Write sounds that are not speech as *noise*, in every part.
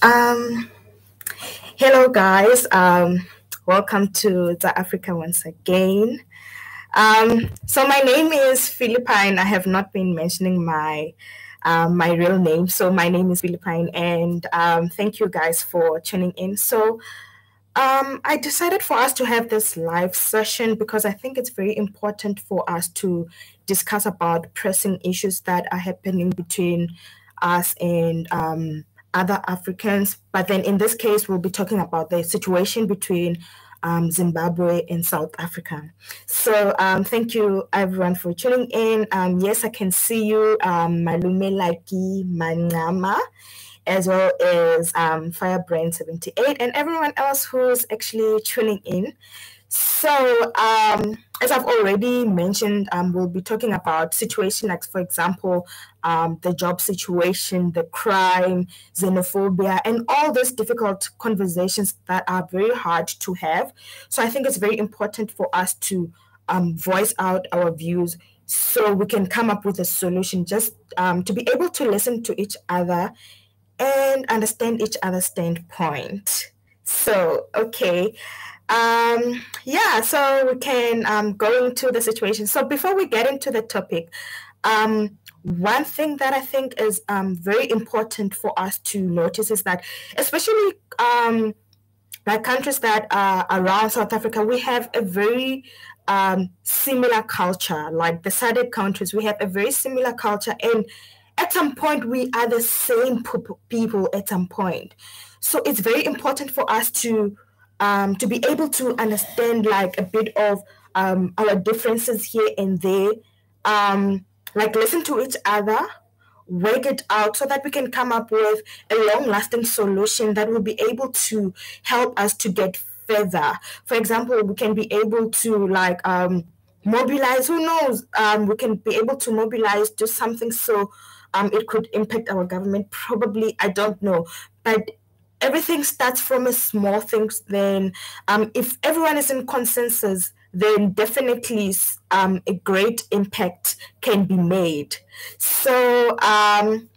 Um, hello, guys. Um, welcome to Tsa Africa once again. Um, so my name is Philippine. I have not been mentioning my um, my real name. So my name is Philippine, and um, thank you guys for tuning in. So um, I decided for us to have this live session because I think it's very important for us to discuss about pressing issues that are happening between us and um, other Africans. But then in this case, we'll be talking about the situation between um, Zimbabwe and South Africa. So um, thank you everyone for tuning in. Um, yes, I can see you, um, Malume Laki Manama, as well as um, Firebrand 78 and everyone else who's actually tuning in. So, um, as I've already mentioned, um, we'll be talking about situation like, for example, um, the job situation, the crime, xenophobia, and all those difficult conversations that are very hard to have. So, I think it's very important for us to um, voice out our views so we can come up with a solution, just um, to be able to listen to each other and understand each other's standpoint. So, okay. Um, yeah, so we can um, go into the situation. So before we get into the topic, um, one thing that I think is um, very important for us to notice is that, especially um, like countries that are around South Africa, we have a very um, similar culture. Like the SADC countries, we have a very similar culture, and at some point, we are the same people. At some point, so it's very important for us to um, to be able to understand like a bit of um, our differences here and there, um, like listen to each other, work it out so that we can come up with a long lasting solution that will be able to help us to get further. For example, we can be able to like um, mobilize, who knows, um, we can be able to mobilize, do something so um, it could impact our government. Probably, I don't know. But everything starts from a small things then um, if everyone is in consensus then definitely um, a great impact can be made. So um,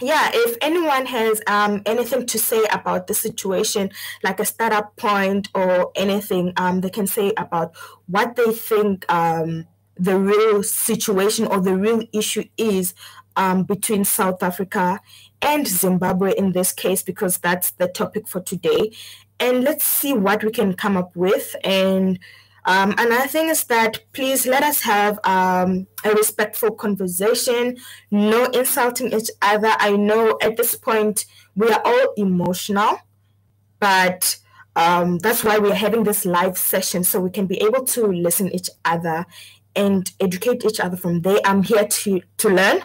yeah if anyone has um, anything to say about the situation like a startup point or anything um, they can say about what they think um, the real situation or the real issue is um, between South Africa and Zimbabwe in this case, because that's the topic for today. And let's see what we can come up with. And um, another thing is that please let us have um, a respectful conversation, no insulting each other. I know at this point we are all emotional, but um, that's why we're having this live session so we can be able to listen each other and educate each other from there. I'm here to to learn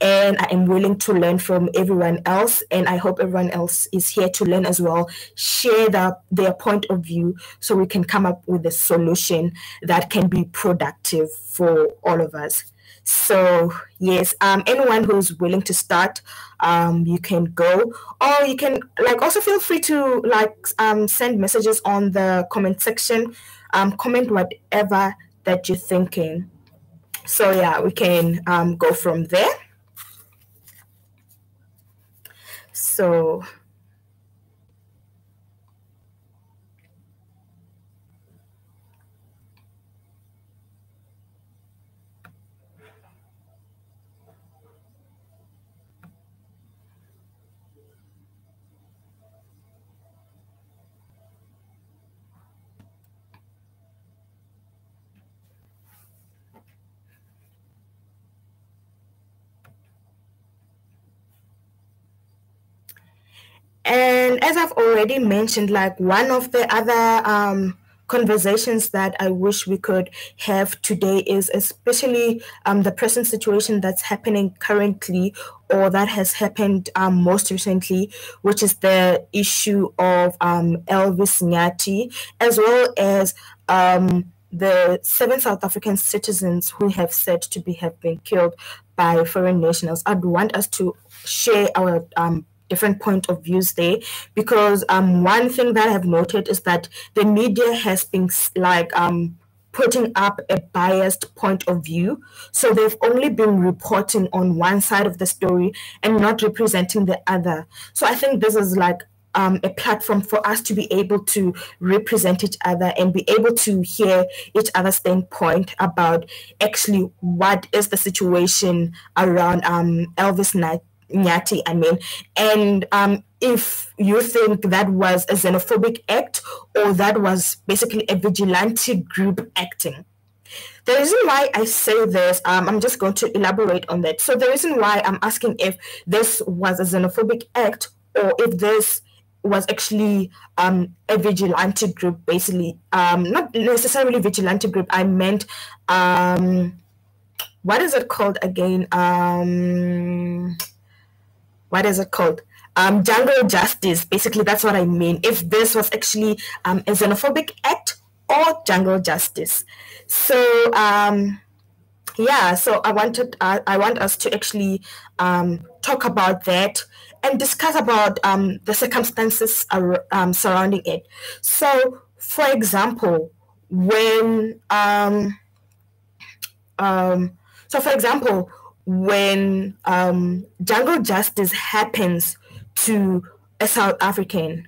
and I am willing to learn from everyone else. And I hope everyone else is here to learn as well, share the, their point of view so we can come up with a solution that can be productive for all of us. So yes, um, anyone who's willing to start, um, you can go, or you can like also feel free to like um, send messages on the comment section, um, comment whatever that you're thinking. So yeah, we can um, go from there. So And as I've already mentioned, like one of the other um, conversations that I wish we could have today is especially um, the present situation that's happening currently or that has happened um, most recently, which is the issue of um, Elvis Nyathi, as well as um, the seven South African citizens who have said to be have been killed by foreign nationals. I'd want us to share our um, different point of views there because um, one thing that I've noted is that the media has been like um, putting up a biased point of view. So they've only been reporting on one side of the story and not representing the other. So I think this is like um, a platform for us to be able to represent each other and be able to hear each other's standpoint about actually what is the situation around um, Elvis Nyathi, I mean, and um, if you think that was a xenophobic act or that was basically a vigilante group acting. The reason why I say this, um, I'm just going to elaborate on that. So the reason why I'm asking if this was a xenophobic act or if this was actually um, a vigilante group, basically, um, not necessarily vigilante group. I meant, um, what is it called again? What is it called? Um, jungle justice. Basically, that's what I mean. If this was actually um, a xenophobic act or jungle justice. So, um, yeah, so I wanted, uh, I want us to actually um, talk about that and discuss about um, the circumstances ar- um, surrounding it. So, for example, when so for example, when um, jungle justice happens to a South African,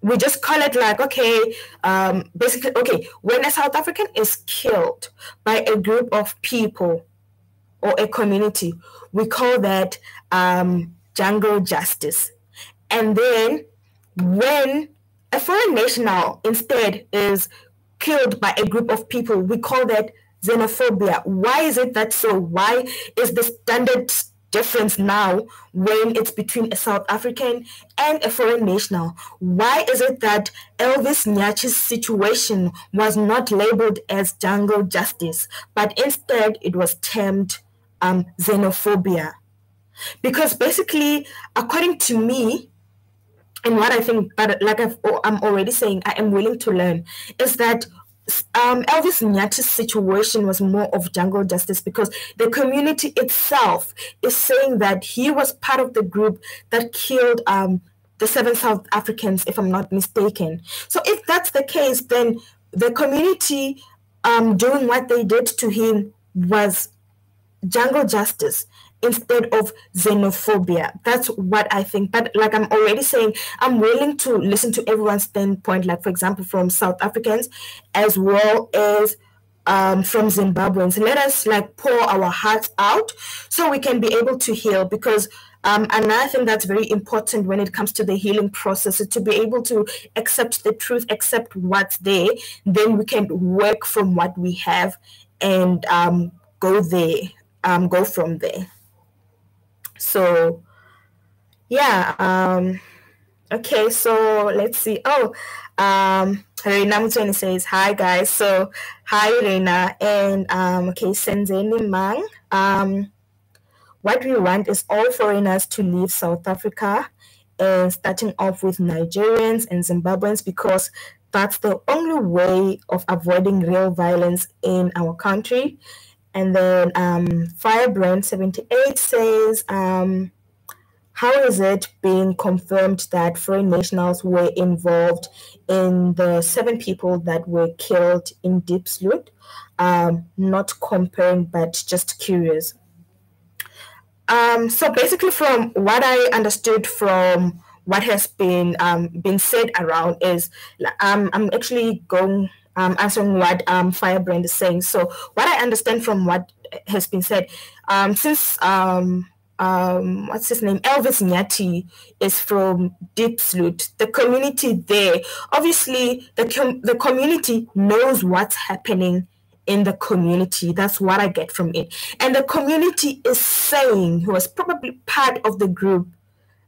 we just call it like okay, um, basically okay. When a South African is killed by a group of people or a community, we call that um, jungle justice. And then when a foreign national instead is killed by a group of people, we call that xenophobia. Why is it that so? Why is the standard difference now when it's between a South African and a foreign national? Why is it that Elvis Nyathi's situation was not labeled as jungle justice, but instead it was termed um, xenophobia? Because basically, according to me, and what I think, but like i am already saying, I am willing to learn, is that um, Elvis Nyathi's situation was more of jungle justice because the community itself is saying that he was part of the group that killed um, the seven South Africans, if I'm not mistaken. So if that's the case, then the community um, doing what they did to him was jungle justice instead of xenophobia. That's what I think. But like I'm already saying, I'm willing to listen to everyone's standpoint, like for example, from South Africans as well as um, from Zimbabweans. Let us like pour our hearts out so we can be able to heal because um, another thing that's very important when it comes to the healing process is to be able to accept the truth, accept what's there, then we can work from what we have and um, go there, um, go from there. So yeah, um, okay, so let's see. Oh, um, Reina Mutweni says, hi guys. So hi Reina and um, okay, Senzeni Mang. Um, what we want is all foreigners to leave South Africa and starting off with Nigerians and Zimbabweans because that's the only way of avoiding real violence in our country and then um, Firebrand 78 says, um, how is it being confirmed that foreign nationals were involved in the seven people that were killed in Diepsloot? Um, not comparing, but just curious. Um, so basically, from what I understood from what has been um, been said around is um, I'm actually going um, answering what um, Firebrand is saying. So, what I understand from what has been said, um, since um, um, what's his name, Elvis Nyathi is from Diepsloot, the community there, obviously the com- the community knows what's happening in the community. That's what I get from it, and the community is saying, who was probably part of the group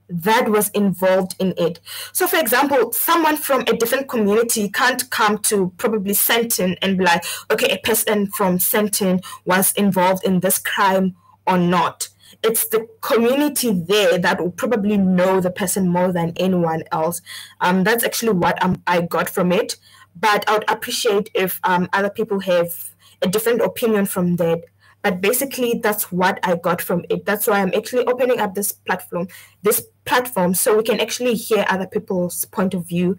that was involved in it. So, for example, someone from a different community can't come to probably Sandton and be like, okay, a person from Sandton was involved in this crime or not. It's the community there that will probably know the person more than anyone else. Um, that's actually what um, I got from it. But I would appreciate if um, other people have a different opinion from that but basically that's what i got from it that's why i'm actually opening up this platform this platform so we can actually hear other people's point of view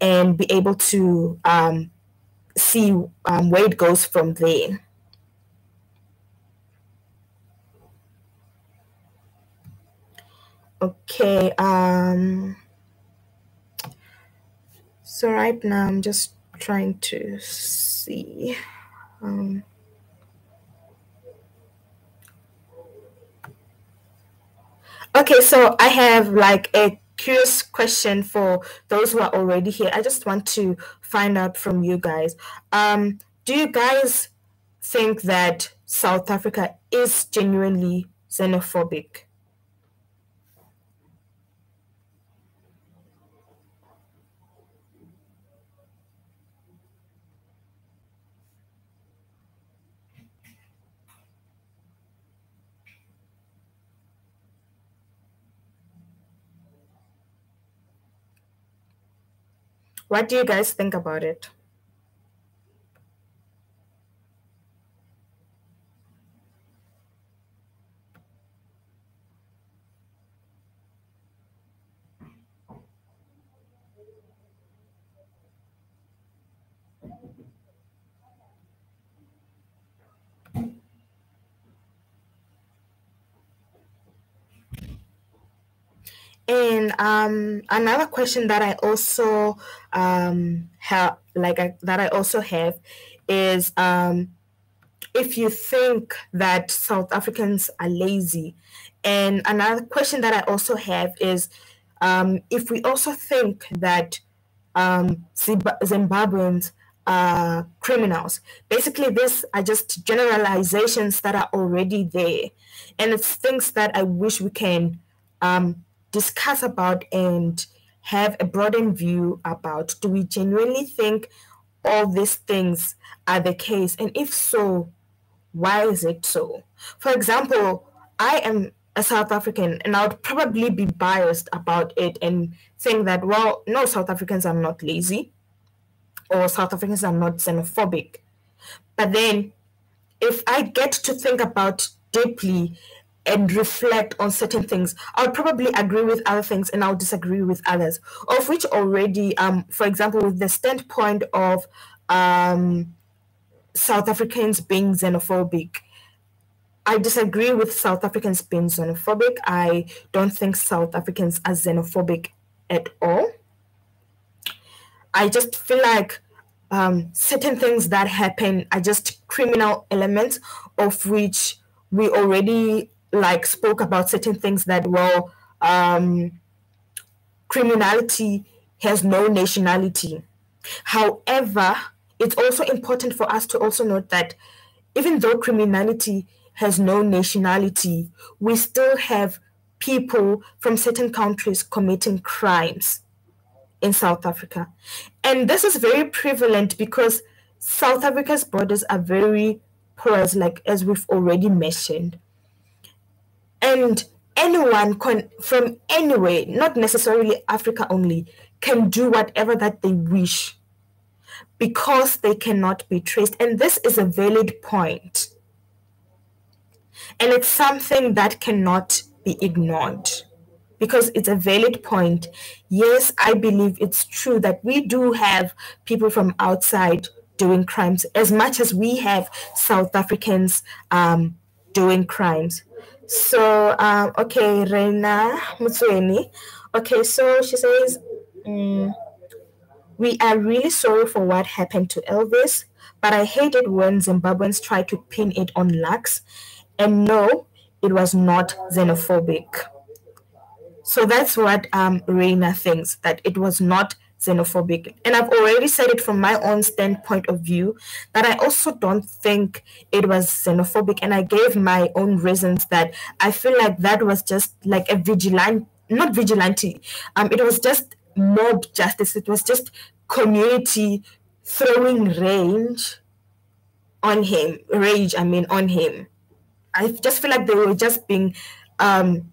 and be able to um, see um, where it goes from there. Okay. Um, so right now I'm just trying to see. Um, okay, so I have like a curious question for those who are already here. I just want to find out from you guys. Um, do you guys think that South Africa is genuinely xenophobic? What do you guys think about it? And um, another question that I also um, have, like I, that I also have, is um, if you think that South Africans are lazy. And another question that I also have is um, if we also think that um, Zimbabweans are criminals. Basically, these are just generalizations that are already there, and it's things that I wish we can um, discuss about and have a broadened view about do we genuinely think all these things are the case? And if so, why is it so? For example, I am a South African and I would probably be biased about it and think that, well, no, South Africans are not lazy or South Africans are not xenophobic. But then if I get to think about deeply and reflect on certain things. I'll probably agree with other things and I'll disagree with others, of which already, um, for example, with the standpoint of um, South Africans being xenophobic, I disagree with South Africans being xenophobic. I don't think South Africans are xenophobic at all. I just feel like um, certain things that happen are just criminal elements of which we already like spoke about certain things that well um, criminality has no nationality. However it's also important for us to also note that even though criminality has no nationality we still have people from certain countries committing crimes in south africa. And this is very prevalent because south africa's borders are very porous like as we've already mentioned and anyone can, from anywhere, not necessarily Africa only, can do whatever that they wish because they cannot be traced. And this is a valid point. And it's something that cannot be ignored because it's a valid point. Yes, I believe it's true that we do have people from outside doing crimes as much as we have South Africans um, doing crimes. So, um, okay, Reina Mutsweni. Okay, so she says, mm, we are really sorry for what happened to Elvis, but I hate it when Zimbabweans try to pin it on Lux. And no, it was not xenophobic. So that's what um, Reina thinks, that it was not xenophobic. And I've already said it from my own standpoint of view that I also don't think it was xenophobic. And I gave my own reasons that I feel like that was just like a vigilante, not vigilante, um, it was just mob justice. It was just community throwing range on him, rage, I mean, on him. I just feel like they were just being, um,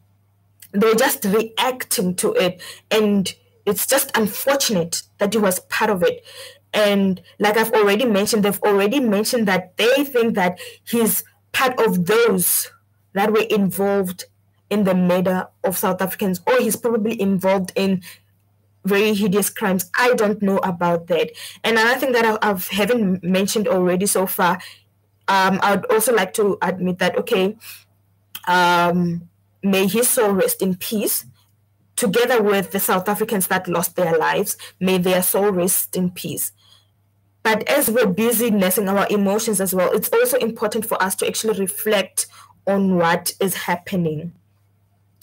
they were just reacting to it. And it's just unfortunate that he was part of it. And like I've already mentioned, they've already mentioned that they think that he's part of those that were involved in the murder of South Africans, or he's probably involved in very hideous crimes. I don't know about that. And another thing that I, I haven't mentioned already so far, um, I would also like to admit that, okay, um, may his soul rest in peace. Together with the South Africans that lost their lives, may their soul rest in peace. But as we're busy nursing our emotions as well, it's also important for us to actually reflect on what is happening.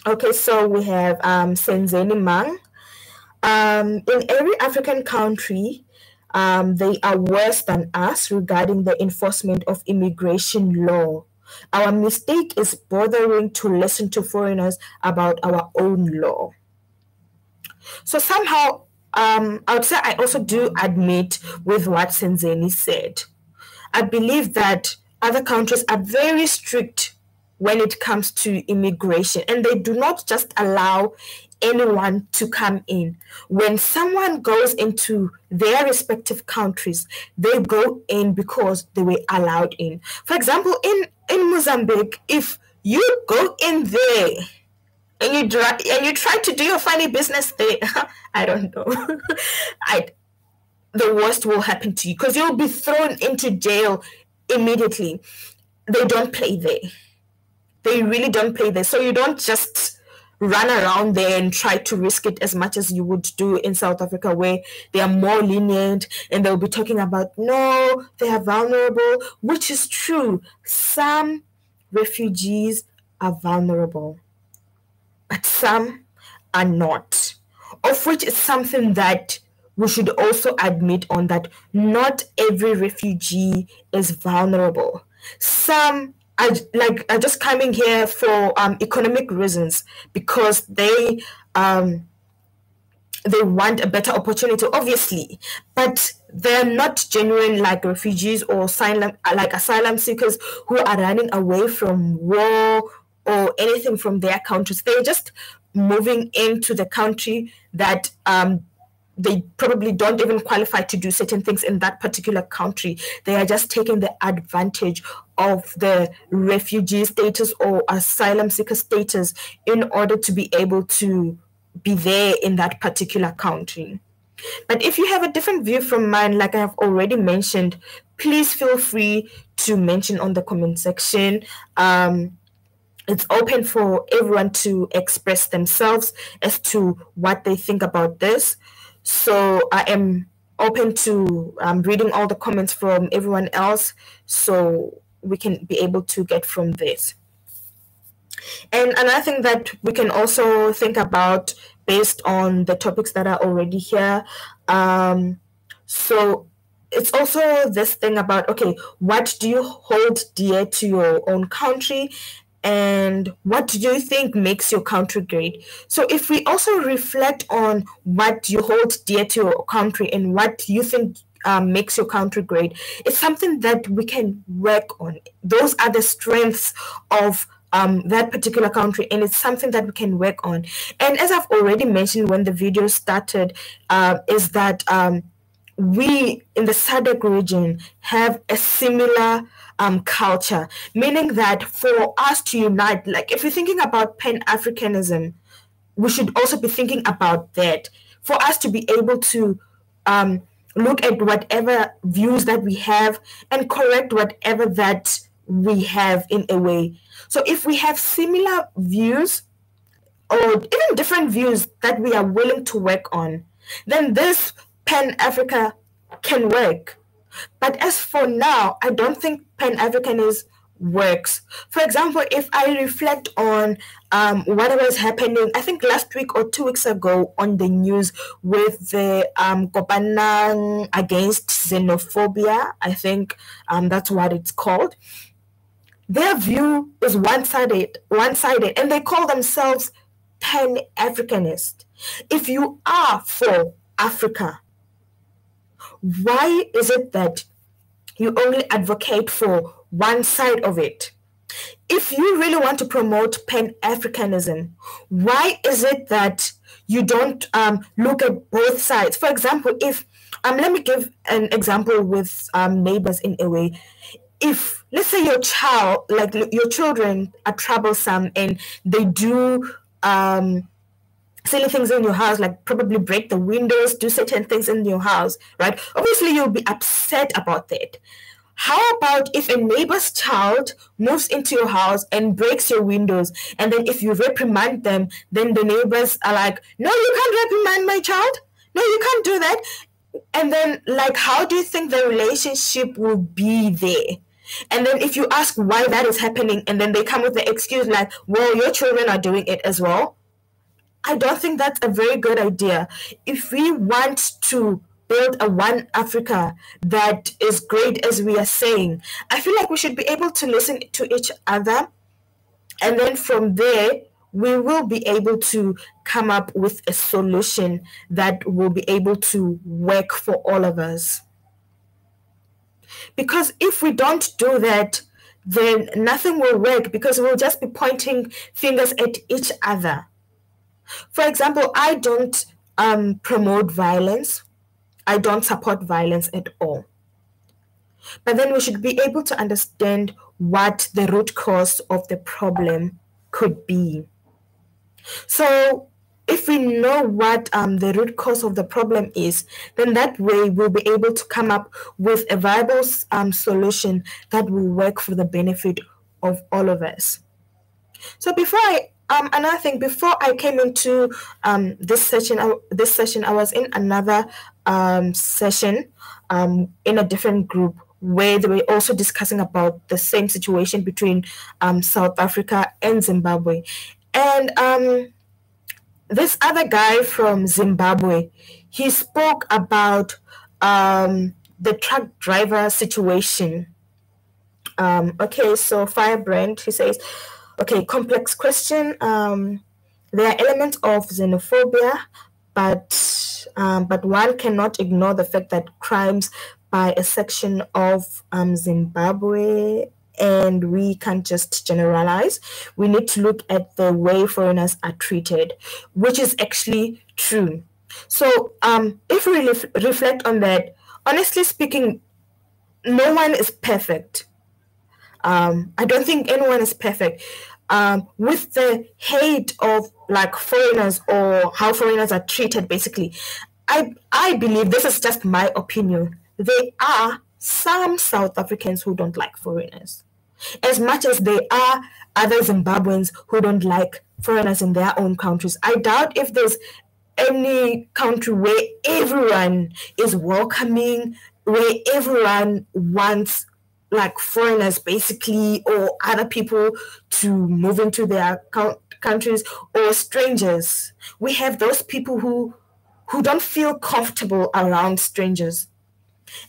Okay, so we have um, Senzeni Mang. Um, in every African country, um, they are worse than us regarding the enforcement of immigration law. Our mistake is bothering to listen to foreigners about our own law. So somehow, um, I would say I also do admit with what Senzeni said. I believe that other countries are very strict when it comes to immigration. And they do not just allow anyone to come in. When someone goes into their respective countries, they go in because they were allowed in. For example, in, in Mozambique, if you go in there and you try and you try to do your funny business there, *laughs* I don't know. *laughs* I the worst will happen to you because you'll be thrown into jail immediately. They don't play there they really don't play there. So you don't just run around there and try to risk it as much as you would do in South Africa, where they are more lenient and they'll be talking about no, they are vulnerable, which is true. Some refugees are vulnerable, but some are not, of which is something that we should also admit on that not every refugee is vulnerable. Some are like are just coming here for um, economic reasons because they um, they want a better opportunity, obviously, but they're not genuine like refugees or asylum like asylum seekers who are running away from war or anything from their countries. They're just moving into the country that um, they probably don't even qualify to do certain things in that particular country. They are just taking the advantage of the refugee status or asylum seeker status in order to be able to be there in that particular country. But if you have a different view from mine, like I have already mentioned, please feel free to mention on the comment section. Um, it's open for everyone to express themselves as to what they think about this. So I am open to um, reading all the comments from everyone else so we can be able to get from this. And another thing that we can also think about based on the topics that are already here. Um, so it's also this thing about okay, what do you hold dear to your own country and what do you think makes your country great? So, if we also reflect on what you hold dear to your country and what you think um, makes your country great, it's something that we can work on. Those are the strengths of um, that particular country, and it's something that we can work on. And as I've already mentioned when the video started, uh, is that um, we in the SADC region have a similar um, culture, meaning that for us to unite, like if you're thinking about Pan Africanism, we should also be thinking about that. For us to be able to um, look at whatever views that we have and correct whatever that we have in a way. So if we have similar views or even different views that we are willing to work on, then this Pan Africa can work. But as for now, I don't think Pan Africanism works. For example, if I reflect on um, what was happening, I think last week or two weeks ago on the news with the um, Kopanang against xenophobia, I think um, that's what it's called. Their view is one-sided, one-sided, and they call themselves Pan-Africanist. If you are for Africa, why is it that you only advocate for one side of it? If you really want to promote Pan Africanism, why is it that you don't um, look at both sides? For example, if um, let me give an example with um, neighbors in a way. If let's say your child, like your children, are troublesome and they do um, silly things in your house, like probably break the windows, do certain things in your house, right? Obviously, you'll be upset about that. How about if a neighbor's child moves into your house and breaks your windows, and then if you reprimand them, then the neighbors are like, No, you can't reprimand my child. No, you can't do that. And then, like, how do you think the relationship will be there? And then, if you ask why that is happening, and then they come with the excuse like, Well, your children are doing it as well. I don't think that's a very good idea. If we want to build a one Africa that is great as we are saying, I feel like we should be able to listen to each other. And then from there, we will be able to come up with a solution that will be able to work for all of us. Because if we don't do that, then nothing will work because we'll just be pointing fingers at each other. For example, I don't um, promote violence. I don't support violence at all. But then we should be able to understand what the root cause of the problem could be. So, if we know what um, the root cause of the problem is, then that way we'll be able to come up with a viable um, solution that will work for the benefit of all of us. So, before I um, another thing, before I came into um, this session, I, this session, I was in another um, session um, in a different group where they were also discussing about the same situation between um, South Africa and Zimbabwe. And um, this other guy from Zimbabwe, he spoke about um, the truck driver situation. Um, okay, so Firebrand, he says, Okay, complex question. Um, there are elements of xenophobia, but um, but one cannot ignore the fact that crimes by a section of um, Zimbabwe and we can't just generalize. We need to look at the way foreigners are treated, which is actually true. So, um, if we ref- reflect on that, honestly speaking, no one is perfect. Um, I don't think anyone is perfect. Um, with the hate of like foreigners or how foreigners are treated, basically, I I believe this is just my opinion. There are some South Africans who don't like foreigners, as much as there are other Zimbabweans who don't like foreigners in their own countries. I doubt if there's any country where everyone is welcoming, where everyone wants like foreigners basically or other people to move into their countries or strangers. We have those people who who don't feel comfortable around strangers.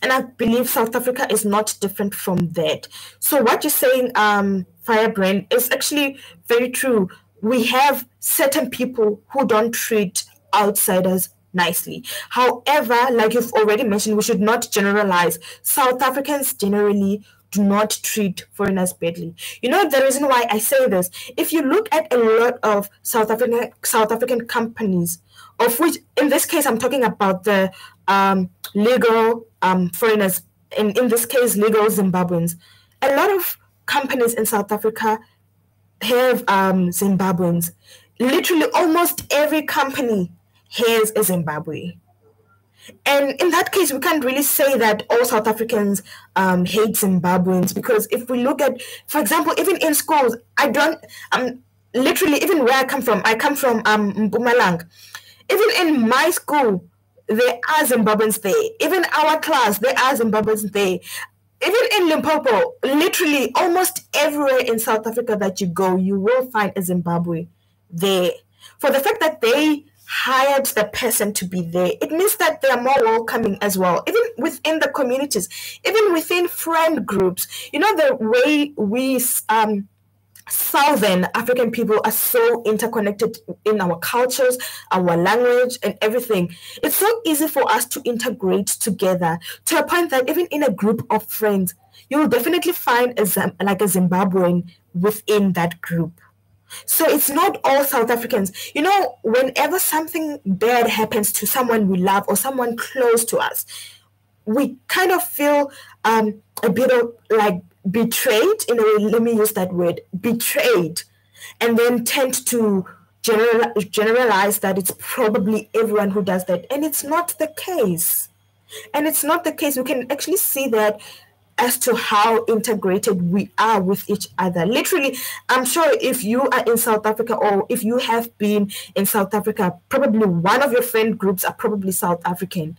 And i believe south africa is not different from that. So what you're saying um firebrand is actually very true. We have certain people who don't treat outsiders nicely. However, like you've already mentioned, we should not generalize. South Africans generally do not treat foreigners badly. You know the reason why I say this. If you look at a lot of South African South African companies, of which in this case I'm talking about the um, legal um, foreigners, in, in this case legal Zimbabweans, a lot of companies in South Africa have um, Zimbabweans. Literally, almost every company a Zimbabwe. And in that case, we can't really say that all South Africans um, hate Zimbabweans because if we look at, for example, even in schools, I don't, um, literally, even where I come from, I come from um, Mpumalanga. Even in my school, there are Zimbabweans there. Even our class, there are Zimbabweans there. Even in Limpopo, literally almost everywhere in South Africa that you go, you will find a Zimbabwe there. For the fact that they hired the person to be there, it means that they are more welcoming as well, even within the communities, even within friend groups. You know, the way we um, Southern African people are so interconnected in our cultures, our language, and everything. It's so easy for us to integrate together to a point that even in a group of friends, you will definitely find a, like a Zimbabwean within that group. So it's not all South Africans. You know, whenever something bad happens to someone we love or someone close to us, we kind of feel um, a bit of like betrayed a way. Let me use that word, betrayed, and then tend to general, generalize that it's probably everyone who does that. And it's not the case. And it's not the case. We can actually see that as to how integrated we are with each other. Literally, I'm sure if you are in South Africa or if you have been in South Africa, probably one of your friend groups are probably South African.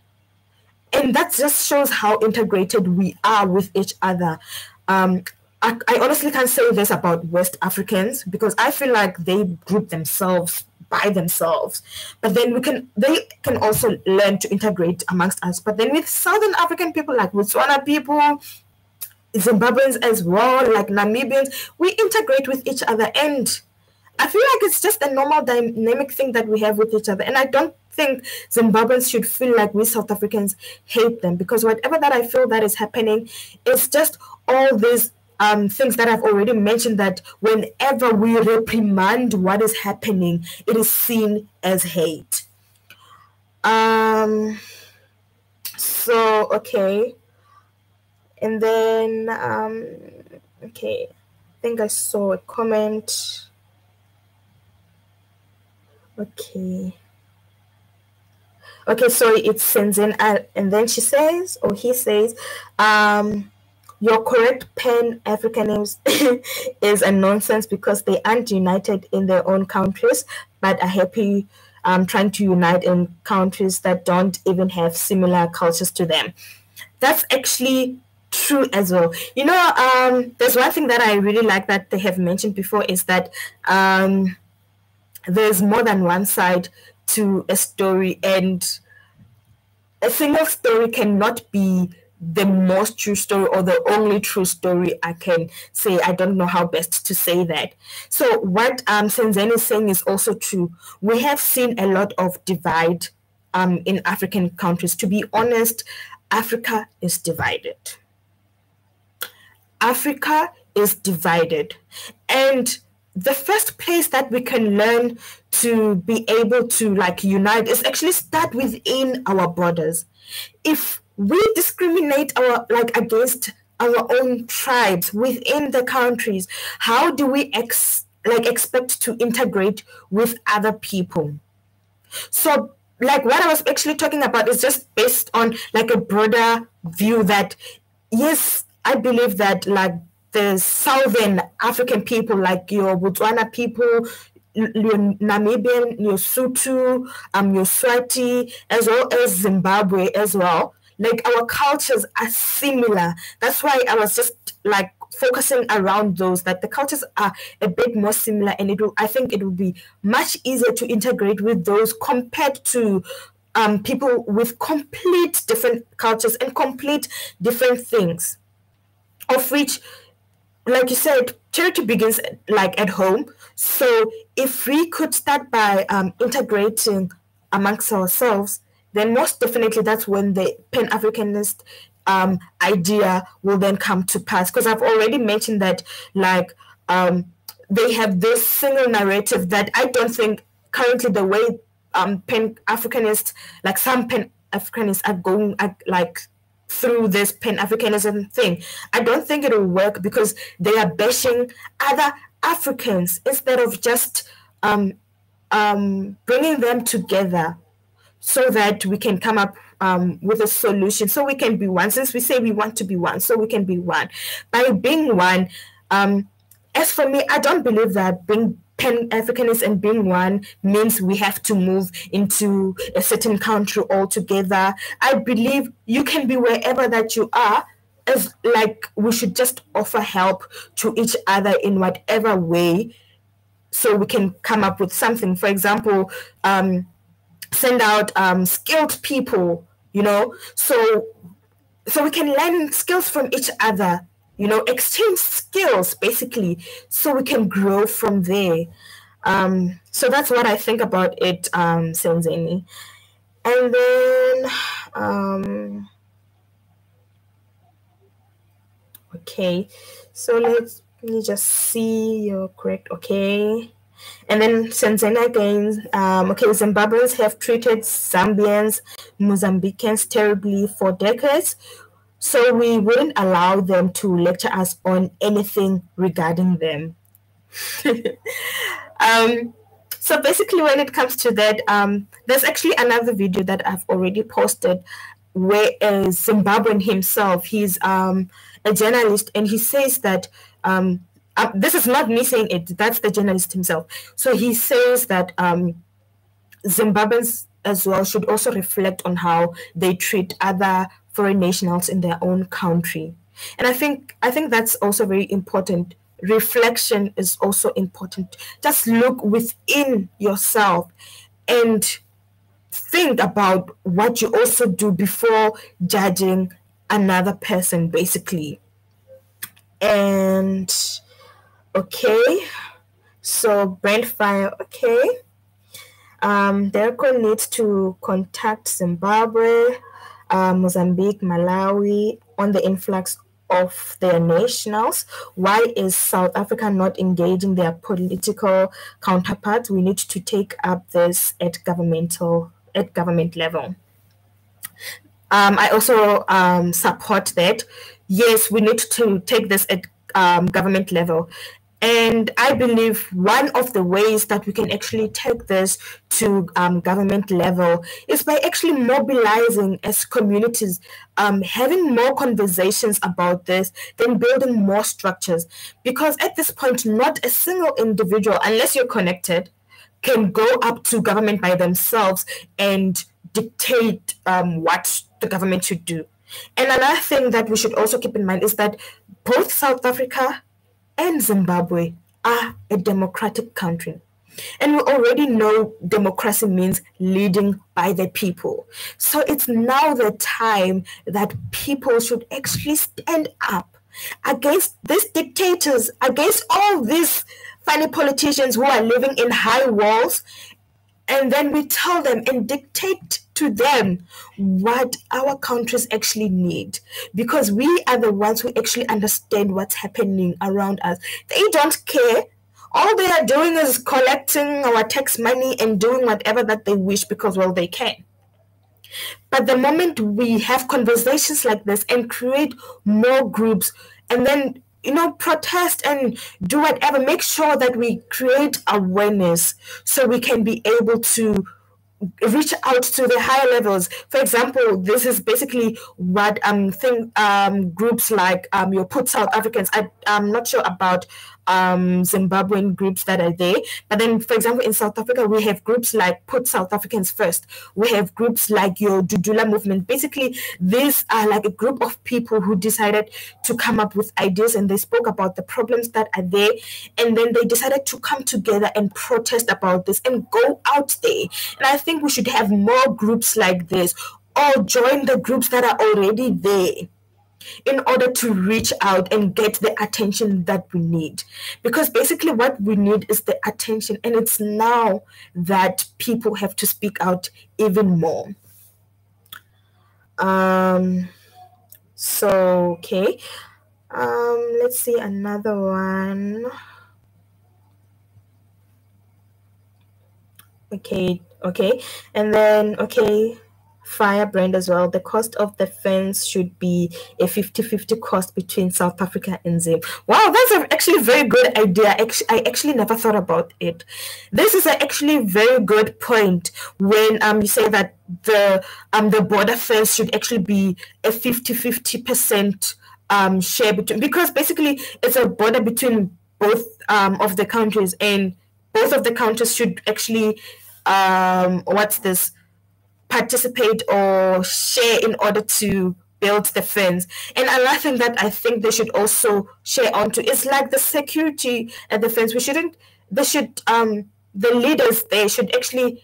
And that just shows how integrated we are with each other. Um, I, I honestly can't say this about West Africans because I feel like they group themselves by themselves. But then we can they can also learn to integrate amongst us. But then with Southern African people like Botswana people, Zimbabweans as well, like Namibians, we integrate with each other. And I feel like it's just a normal dynamic thing that we have with each other. And I don't think Zimbabweans should feel like we South Africans hate them because whatever that I feel that is happening is just all these um, things that I've already mentioned that whenever we reprimand what is happening, it is seen as hate. Um, so, okay. And then, um, okay, I think I saw a comment. Okay. Okay, sorry, it's Senzin. Uh, and then she says, or he says, um, your correct Pan Africanism *laughs* is a nonsense because they aren't united in their own countries, but are happy um, trying to unite in countries that don't even have similar cultures to them. That's actually true as well. You know, um, there's one thing that I really like that they have mentioned before is that um, there's more than one side to a story, and a single story cannot be the most true story or the only true story I can say. I don't know how best to say that. So what um, Senzen is saying is also true. We have seen a lot of divide um, in African countries. To be honest, Africa is divided. Africa is divided. And the first place that we can learn to be able to like unite is actually start within our borders. If we discriminate our like against our own tribes within the countries, how do we ex like expect to integrate with other people? So like what I was actually talking about is just based on like a broader view that yes, I believe that like the southern African people, like your Botswana people, your Namibian, your Sotho, um, your Swati, as well as Zimbabwe as well. Like our cultures are similar. That's why I was just like focusing around those that the cultures are a bit more similar and it will i think it will be much easier to integrate with those compared to um, people with complete different cultures and complete different things of which, like you said, charity begins like at home. So if we could start by um, integrating amongst ourselves, then most definitely that's when the Pan Africanist um, idea will then come to pass. Because I've already mentioned that, like, um, they have this single narrative that I don't think currently the way um, Pan Africanists, like some Pan Africanists, are going, are, like through this Pan Africanism thing. I don't think it will work because they are bashing other Africans instead of just um, um, bringing them together so that we can come up um, with a solution, so we can be one. Since we say we want to be one, so we can be one. By being one, um, as for me, I don't believe that being Pan Africanist and being one means we have to move into a certain country altogether. I believe you can be wherever that you are. As like we should just offer help to each other in whatever way, so we can come up with something. For example, um, send out um, skilled people. You know, so so we can learn skills from each other you know, exchange skills basically so we can grow from there. Um, so that's what I think about it, um, Senzeni. And then, um, okay, so let's let me just see you're correct. Okay. And then Senzeni again, um, okay, Zimbabweans have treated Zambians, Mozambicans terribly for decades so we wouldn't allow them to lecture us on anything regarding them. *laughs* um, so basically, when it comes to that, um, there's actually another video that I've already posted where a Zimbabwean himself, he's um, a journalist, and he says that um, uh, this is not me saying it, that's the journalist himself. So he says that um, Zimbabweans as well should also reflect on how they treat other foreign nationals in their own country. And I think I think that's also very important. Reflection is also important. Just look within yourself and think about what you also do before judging another person, basically. And okay, so brand fire, okay. Um, DIRCO needs to contact Zimbabwe, uh, Mozambique, Malawi on the influx of their nationals. Why is South Africa not engaging their political counterparts? We need to take up this at governmental at government level. Um, I also um, support that. Yes, we need to take this at um, government level. And I believe one of the ways that we can actually take this to um, government level is by actually mobilizing as communities, um, having more conversations about this, then building more structures. Because at this point, not a single individual, unless you're connected, can go up to government by themselves and dictate um, what the government should do. And another thing that we should also keep in mind is that both South Africa and Zimbabwe are a democratic country. And we already know democracy means leading by the people. So it's now the time that people should actually stand up against these dictators, against all these funny politicians who are living in high walls. And then we tell them and dictate to them what our countries actually need because we are the ones who actually understand what's happening around us. They don't care. All they are doing is collecting our tax money and doing whatever that they wish because, well, they can. But the moment we have conversations like this and create more groups and then you know, protest and do whatever. Make sure that we create awareness so we can be able to reach out to the higher levels. For example, this is basically what um think um groups like um your put South Africans. I I'm not sure about um, Zimbabwean groups that are there. But then, for example, in South Africa, we have groups like Put South Africans First. We have groups like your Dudula movement. Basically, these are like a group of people who decided to come up with ideas and they spoke about the problems that are there. And then they decided to come together and protest about this and go out there. And I think we should have more groups like this or join the groups that are already there in order to reach out and get the attention that we need. Because basically, what we need is the attention, and it's now that people have to speak out even more. Um, so, okay. Um, let's see another one. Okay, okay. And then, okay firebrand as well. The cost of the fence should be a 50 50 cost between South Africa and Zim. Wow, that's actually a very good idea. I actually never thought about it. This is actually very good point when um, you say that the um, the border fence should actually be a 50 50% um, share between, because basically it's a border between both um, of the countries and both of the countries should actually um, what's this participate or share in order to build the fence. And another thing that I think they should also share onto is like the security at the fence. We shouldn't, they should, um, the leaders they should actually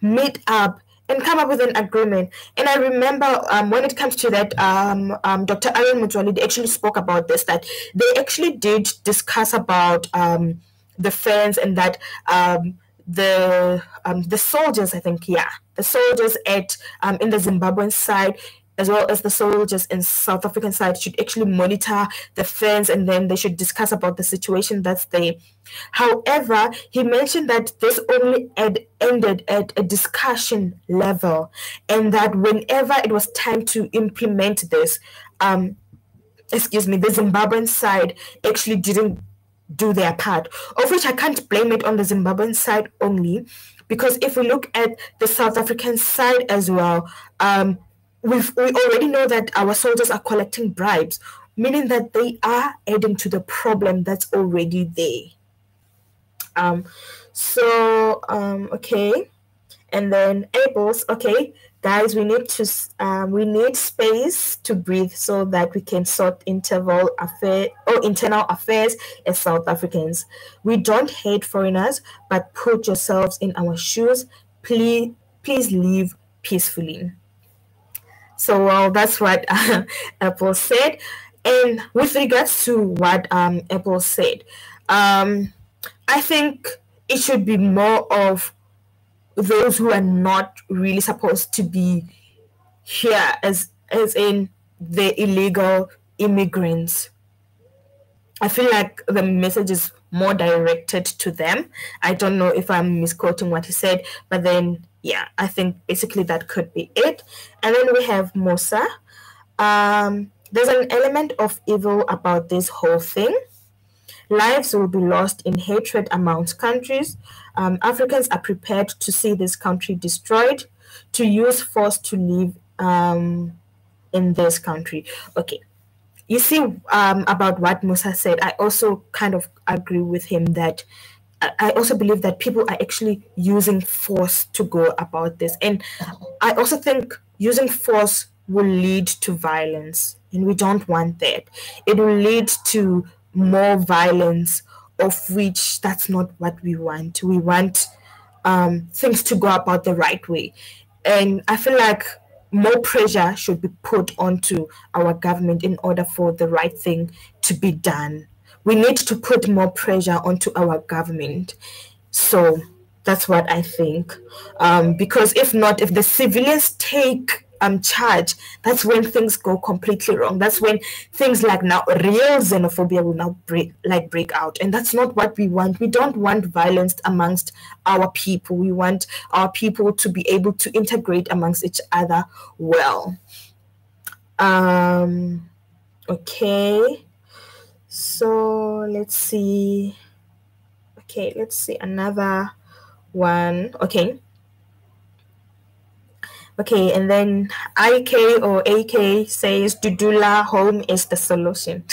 meet up and come up with an agreement. And I remember um, when it comes to that, um, um, Dr. Aaron Motsoaledi actually spoke about this, that they actually did discuss about um, the fence and that um, the um, the soldiers, I think, yeah, the soldiers at um, in the Zimbabwean side as well as the soldiers in South African side should actually monitor the fence and then they should discuss about the situation that's there. However, he mentioned that this only had ended at a discussion level and that whenever it was time to implement this, um, excuse me, the Zimbabwean side actually didn't do their part, of which I can't blame it on the Zimbabwean side only, because if we look at the South African side as well, um, we've, we already know that our soldiers are collecting bribes, meaning that they are adding to the problem that's already there. Um, so, um, okay. And then Abels, okay, guys, we need to um, we need space to breathe so that we can sort interval affair or internal affairs as South Africans. We don't hate foreigners, but put yourselves in our shoes. Please, please live peacefully. So, well, that's what uh, *laughs* Apple said. And with regards to what um, Apple said, um, I think it should be more of those who are not really supposed to be here as as in the illegal immigrants. I feel like the message is more directed to them. I don't know if i'm misquoting what he said but then yeah i think basically that could be it. And then we have musa. Um, there's an element of evil about this whole thing. Lives will be lost in hatred amongst countries. Um, Africans are prepared to see this country destroyed, to use force to live um, in this country. Okay. You see, um, about what Musa said, I also kind of agree with him that I also believe that people are actually using force to go about this. And I also think using force will lead to violence, and we don't want that. It will lead to more violence, of which that's not what we want. We want um, things to go about the right way. And I feel like more pressure should be put onto our government in order for the right thing to be done. We need to put more pressure onto our government. So that's what I think. Um, because if not, if the civilians take um charge, that's when things go completely wrong. That's when things like now real xenophobia will now break like break out. And that's not what we want. We don't want violence amongst our people. We want our people to be able to integrate amongst each other well. Um okay. So let's see. Okay, let's see another one. Okay. Okay, and then IK or AK says Dudula home is the solution.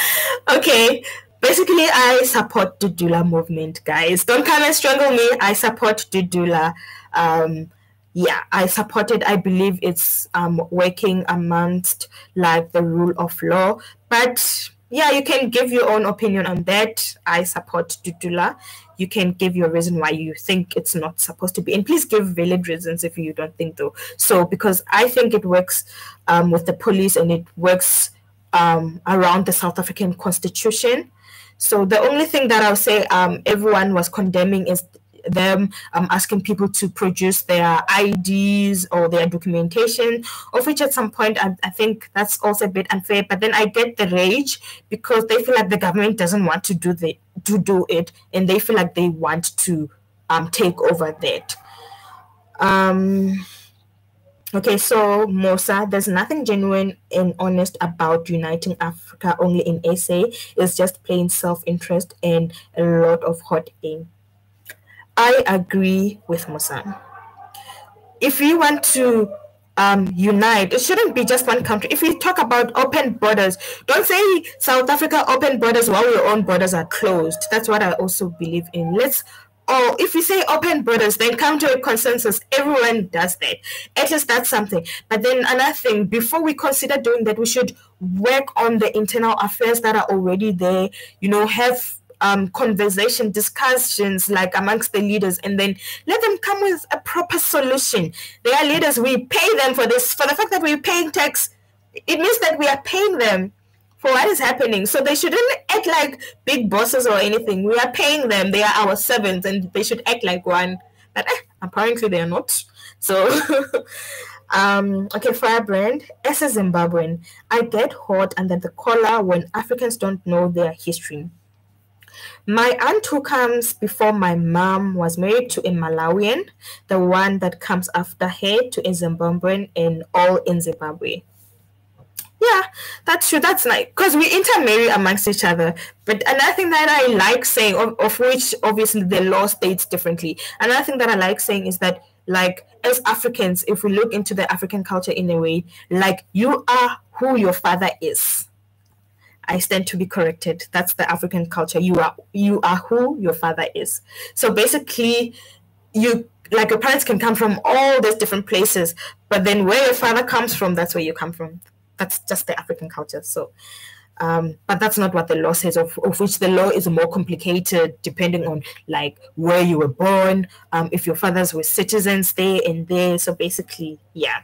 *laughs* okay, basically I support Dudula movement, guys. Don't come and strangle me. I support Dudula. Um, yeah, I support it. I believe it's um, working amongst like the rule of law. But yeah, you can give your own opinion on that. I support Dudula you can give your reason why you think it's not supposed to be. And please give valid reasons if you don't think though. So because i think it works um, with the police and it works um, around the south african constitution. So the only thing that i'll say um, everyone was condemning is them um, asking people to produce their IDs or their documentation, of which at some point I, I, think that's also a bit unfair. But then I get the rage because they feel like the government doesn't want to do the to do it, and they feel like they want to um, take over that. Um, okay, so Musa, there's nothing genuine and honest about uniting Africa only in SA. It's just plain self-interest and a lot of hot aim. I agree with Musa. If we want to um, unite, it shouldn't be just one country. If we talk about open borders, don't say South Africa open borders while your own borders are closed. That's what I also believe in. Let's or if we say open borders, then come to a consensus. Everyone does that. At least that's something. But then another thing, before we consider doing that, we should work on the internal affairs that are already there. You know, have um, conversation, discussions like amongst the leaders, and then let them come with a proper solution. They are leaders. We pay them for this. For the fact that we're paying tax, it means that we are paying them for what is happening. So they shouldn't act like big bosses or anything. We are paying them. They are our servants, and they should act like one. But eh, apparently they are not. So. *laughs* Um, okay, Firebrand, as a Zimbabwean, I get hot under the collar when Africans don't know their history. My aunt who comes before my mom was married to a Malawian, the one that comes after her to a Zimbabwean and all in Zimbabwe. yeah, that's true. That's nice because we intermarry amongst each other. But another thing that I like saying, of, of which obviously the law states differently, another thing that I like saying is that, like, as Africans, if we look into the African culture in a way, like, you are who your father is. I stand to be corrected. That's the African culture. You are you are who your father is. So basically, you like your parents can come from all these different places, but then where your father comes from, that's where you come from that's just the African culture. So, um, but that's not what the law says. Of, of which the law is more complicated depending on like where you were born, um, if your fathers were citizens there and there. So basically, yeah.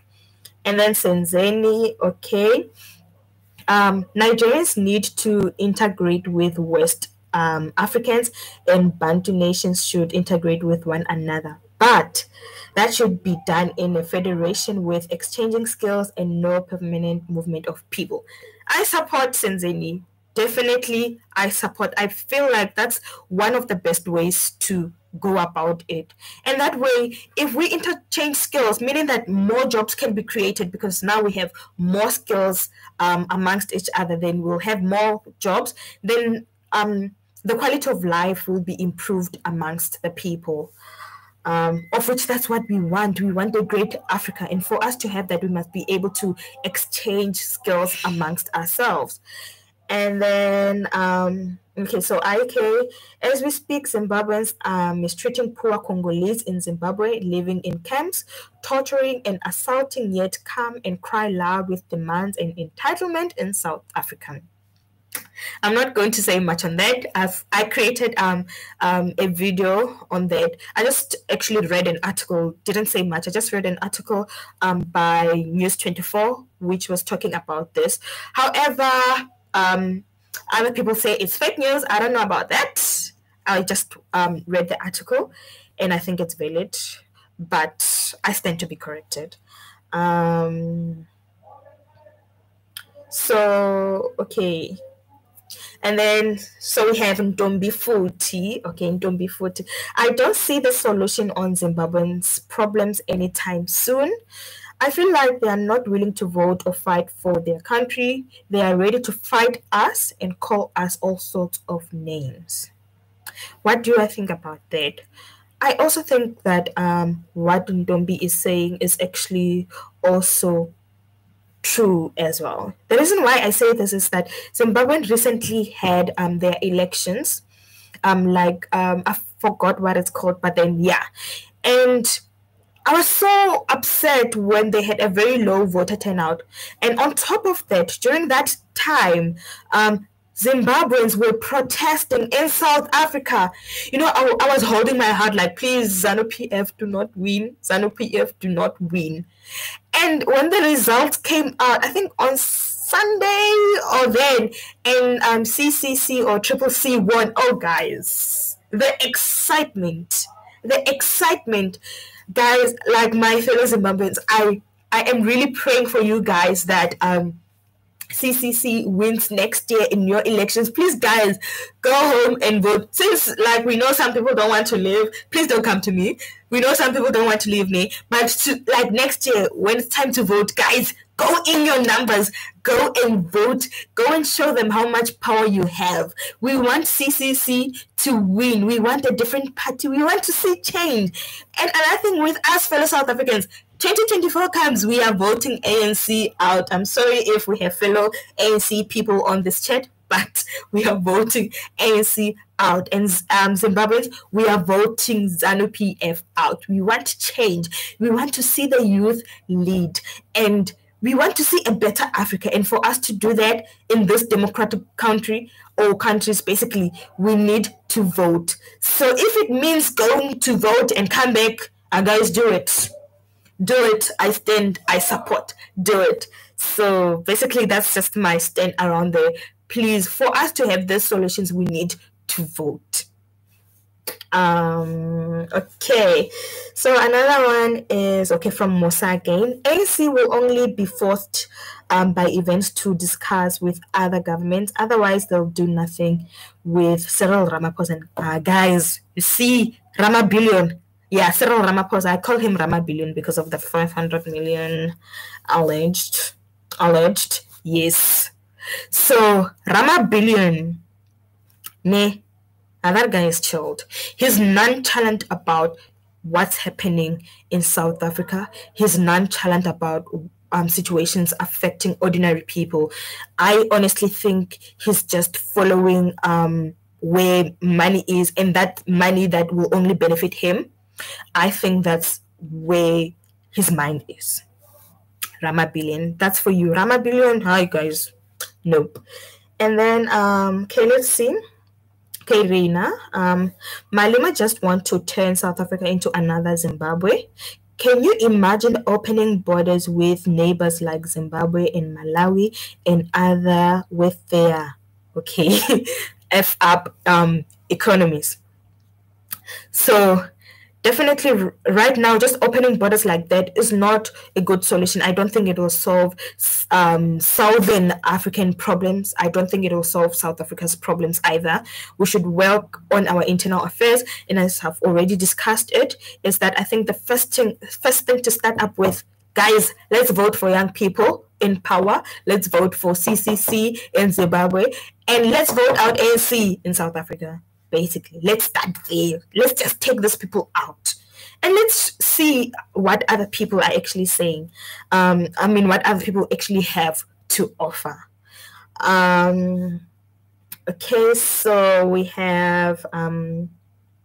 And then Senzeni, okay. Um, Nigerians need to integrate with West um, Africans, and Bantu nations should integrate with one another. But that should be done in a federation with exchanging skills and no permanent movement of people. I support Senzeni. Definitely, I support. I feel like that's one of the best ways to go about it. And that way, if we interchange skills, meaning that more jobs can be created because now we have more skills um, amongst each other, then we'll have more jobs, then um, the quality of life will be improved amongst the people um, of which that's what we want. We want a great Africa. And for us to have that, we must be able to exchange skills amongst ourselves. And then, um, okay, so IK, as we speak, Zimbabweans are mistreating poor Congolese in Zimbabwe living in camps, torturing and assaulting, yet come and cry loud with demands and entitlement in South Africa. I'm not going to say much on that. I've I created um, um, a video on that. I just actually read an article, didn't say much. I just read an article um, by News 24, which was talking about this. However, um, other people say it's fake news. I don't know about that. I just um, read the article and I think it's valid, but I stand to be corrected. Um, so, okay. And then, so we have Ndombi Futi. Okay, Ndombi Futi. I don't see the solution on Zimbabweans' problems anytime soon. I feel like they are not willing to vote or fight for their country. They are ready to fight us and call us all sorts of names. What do I think about that? I also think that um, what Ndombi is saying is actually also true as well. The reason why I say this is that Zimbabwe recently had um, their elections, um, like um, I forgot what it's called, but then yeah, and I was so upset when they had a very low voter turnout, and on top of that, during that time, um, Zimbabweans were protesting in South Africa. You know, I, I was holding my heart like, please, ZANU PF, do not win. ZANU PF, do not win. And when the results came out, I think on Sunday or then, and um, CCC or Triple C won. Oh, guys, the excitement, the excitement, guys, like my fellow Zimbabweans, I I am really praying for you guys that um CCC wins next year in your elections, please, guys, go home and vote. Since, like, we know some people don't want to live, please don't come to me. We know some people don't want to leave me, but to, like next year, when it's time to vote, guys, go in your numbers, go and vote, go and show them how much power you have. We want CCC to win. We want a different party. We want to see change. And another thing with us, fellow South Africans, 2024 comes, we are voting ANC out. I'm sorry if we have fellow ANC people on this chat, but *laughs* we are voting ANC out. And um, Zimbabweans, we are voting ZANU PF out. We want change. We want to see the youth lead. And we want to see a better Africa. And for us to do that in this democratic country or countries, basically, we need to vote. So if it means going to vote and come back, uh, guys, do it do it i stand i support do it. So basically that's just my stand around there. Please for us to have these solutions we need to vote. Um okay. So another one is okay from Musa again. AC will only be forced um, by events to discuss with other governments. Otherwise they'll do nothing with Cyril Ramaphosa. Uh, guys you see Rama billion yeah, Cyril Ramaphosa. I call him Rama Billion because of the 500 million alleged, alleged Yes. So Rama Billion, ne, that guy is chilled. He's nonchalant about what's happening in South Africa. He's nonchalant about um, situations affecting ordinary people. I honestly think he's just following um, where money is and that money that will only benefit him. I think that's where his mind is. Rama Billion, that's for you. Rama Billion, hi guys. Nope. And then, um, okay, let's see. Okay, Reina, um, Malema just want to turn South Africa into another Zimbabwe. Can you imagine opening borders with neighbors like Zimbabwe and Malawi and other with their okay *laughs* f up um, economies? So definitely right now just opening borders like that is not a good solution. I don't think it will solve um, southern african problems. I don't think it will solve south africa's problems either. We should work on our internal affairs and as i've already discussed it is that i think the first thing first thing to start up with guys let's vote for young people in power. Let's vote for ccc in zimbabwe and let's vote out anc in south africa basically. Let's start there. Let's just take these people out. And let's see what other people are actually saying. Um, I mean, what other people actually have to offer. Um, okay, so we have um,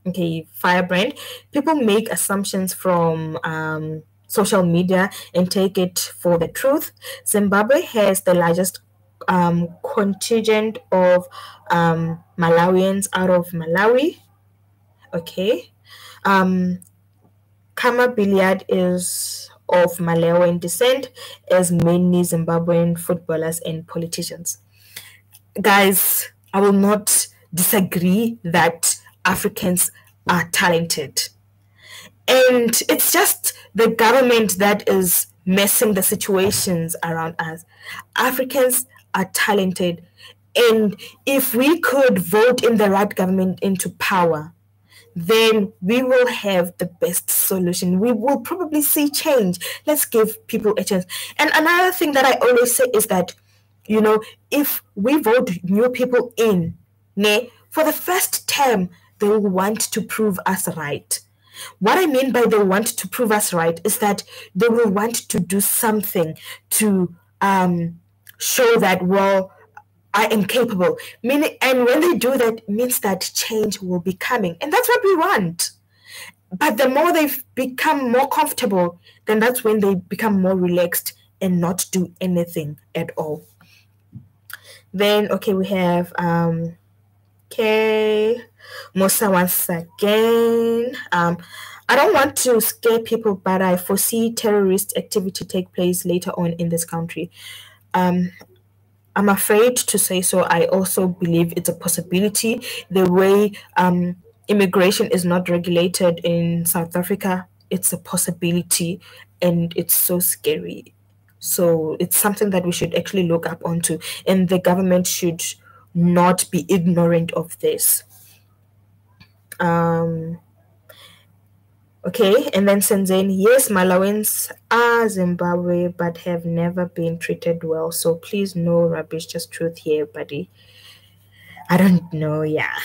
okay, Firebrand. People make assumptions from um, social media and take it for the truth. Zimbabwe has the largest um, contingent of um, Malawians out of Malawi. Okay. Um, Khama Billiat is of Malawian descent, as many Zimbabwean footballers and politicians. Guys, I will not disagree that Africans are talented. And it's just the government that is messing the situations around us. Africans are talented. And if we could vote in the right government into power, then we will have the best solution. We will probably see change. Let's give people a chance. And another thing that I always say is that, you know, if we vote new people in, ne, for the first term, they will want to prove us right. What I mean by they want to prove us right is that they will want to do something to um, show that well I am capable. Meaning, and when they do that, means that change will be coming, and that's what we want. But the more they become more comfortable, then that's when they become more relaxed and not do anything at all. Then, okay, we have um, okay, Musa once again. Um, I don't want to scare people, but I foresee terrorist activity take place later on in this country. Um, I'm afraid to say so. I also believe it's a possibility. The way um, immigration is not regulated in South Africa, it's a possibility and it's so scary. So it's something that we should actually look up onto, and the government should not be ignorant of this. Um, Okay, and then Senzeni, yes, Malawians are Zimbabwe, but have never been treated well. So please, no rubbish, just truth here, buddy. I don't know, yeah.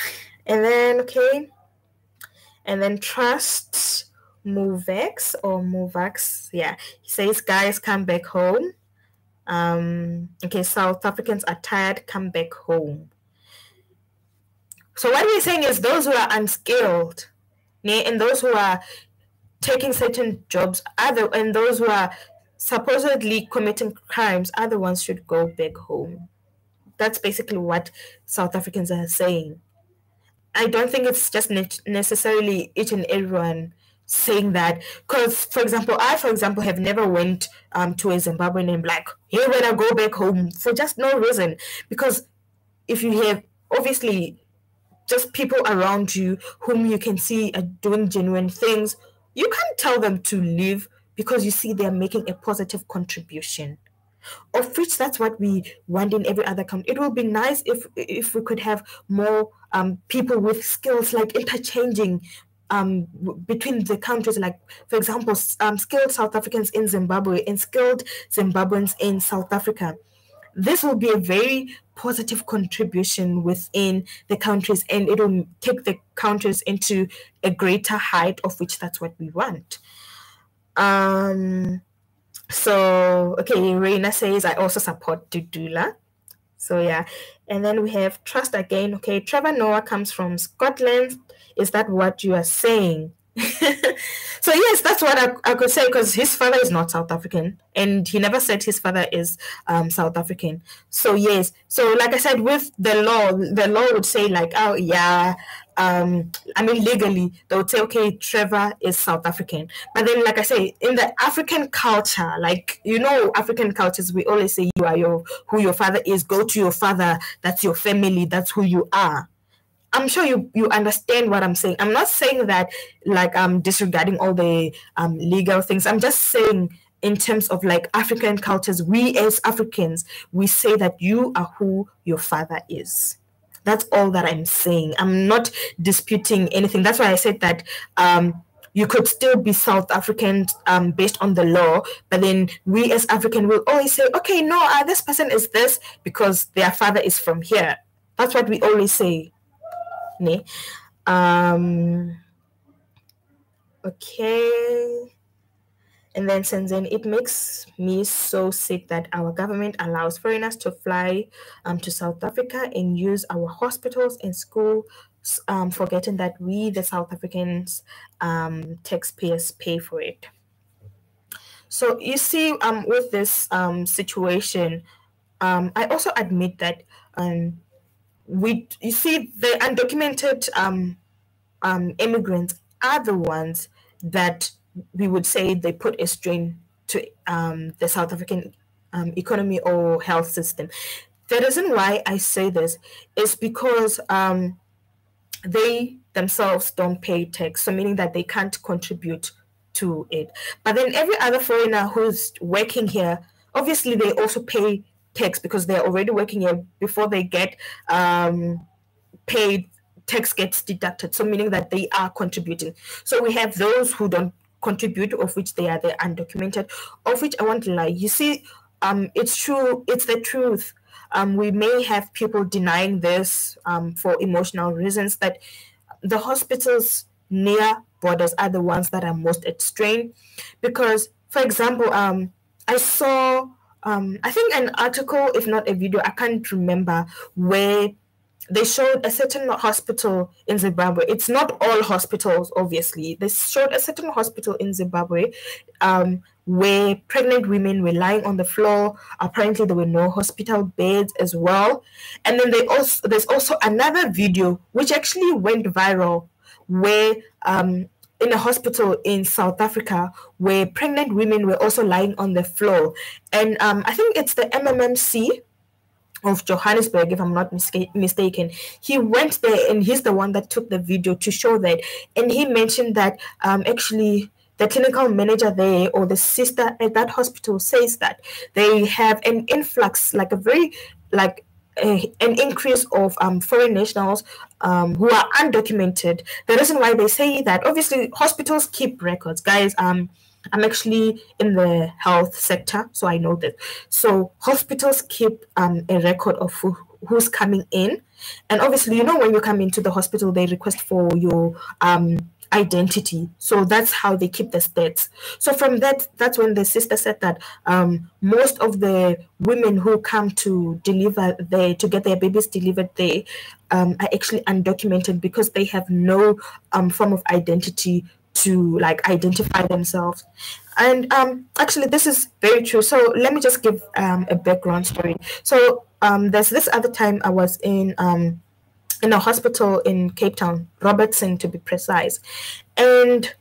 And then, okay, and then trust Movex or Movax, yeah. He says, guys, come back home. Um, okay, South Africans are tired, come back home. So what we're saying is those who are unskilled, and those who are taking certain jobs the, and those who are supposedly committing crimes are the ones should go back home. That's basically what South Africans are saying. I don't think it's just ne- necessarily each and everyone saying that because for example i for example have never went um, to a zimbabwean and like hey when i go back home for just no reason because if you have obviously just people around you whom you can see are doing genuine things you can't tell them to leave because you see they're making a positive contribution of which that's what we want in every other country. It would be nice if if we could have more um, people with skills like interchanging um, between the countries. Like for example, um, skilled South Africans in Zimbabwe and skilled Zimbabweans in South Africa. This will be a very positive contribution within the countries and it will take the countries into a greater height of which that's what we want. Um, so, okay, Reina says, I also support Dudula. So, yeah. And then we have Trust again. Okay, Trevor Noah comes from Scotland. Is that what you are saying? *laughs* so yes, that's what I, I could say because his father is not South African, and he never said his father is um, South African. So yes, so like I said, with the law, the law would say like, oh yeah, um, I mean legally they would say okay, Trevor is South African. But then, like I say, in the African culture, like you know, African cultures, we always say you are your who your father is. Go to your father. That's your family. That's who you are. I'm sure you you understand what I'm saying. I'm not saying that like I'm disregarding all the um, legal things. I'm just saying in terms of like African cultures, we as Africans, we say that you are who your father is. That's all that I'm saying. I'm not disputing anything. That's why I said that um, you could still be South African um, based on the law, but then we as African will always say, okay, no, uh, this person is this because their father is from here. That's what we always say ne? Um, okay. And then Senzen, it makes me so sick that our government allows foreigners to fly um, to South Africa and use our hospitals and schools, um, forgetting that we, the South Africans, um, taxpayers, pay for it. So you see, um, with this um, situation, um, I also admit that um, we you see the undocumented um, um, immigrants are the ones that we would say they put a strain to um, the South African um, economy or health system. The reason why I say this is because um, they themselves don't pay tax, so meaning that they can't contribute to it. But then every other foreigner who's working here, obviously they also pay tax because they're already working here before they get um, paid tax gets deducted. So meaning that they are contributing. So we have those who don't contribute of which they are the undocumented of which i want to lie. You see um it's true it's the truth. Um we may have people denying this um for emotional reasons that the hospitals near borders are the ones that are most at strain. Because for example um i saw um, I think an article, if not a video, I can't remember, where they showed a certain hospital in Zimbabwe. It's not all hospitals, obviously. They showed a certain hospital in Zimbabwe um, where pregnant women were lying on the floor. Apparently, there were no hospital beds as well. And then they also there's also another video which actually went viral where um, in a hospital in South Africa where pregnant women were also lying on the floor. And um, I think it's the MMMC of Johannesburg, if I'm not mistaken. He went there and he's the one that took the video to show that. And he mentioned that um, actually the clinical manager there or the sister at that hospital says that they have an influx, like a very like a, an increase of um, foreign nationals um, who are undocumented. The reason why they say that, obviously, hospitals keep records, guys. Um, I'm actually in the health sector, so I know that. So hospitals keep um, a record of who, who's coming in, and obviously, you know, when you come into the hospital, they request for your um, identity. So that's how they keep the stats. So from that, that's when the sister said that um, most of the women who come to deliver there, to get their babies delivered there, um, are actually undocumented because they have no um, form of identity to like identify themselves. And um, actually, this is very true. So let me just give um, a background story. So um, there's this other time I was in um, in a hospital in Cape Town, Robertson to be precise. And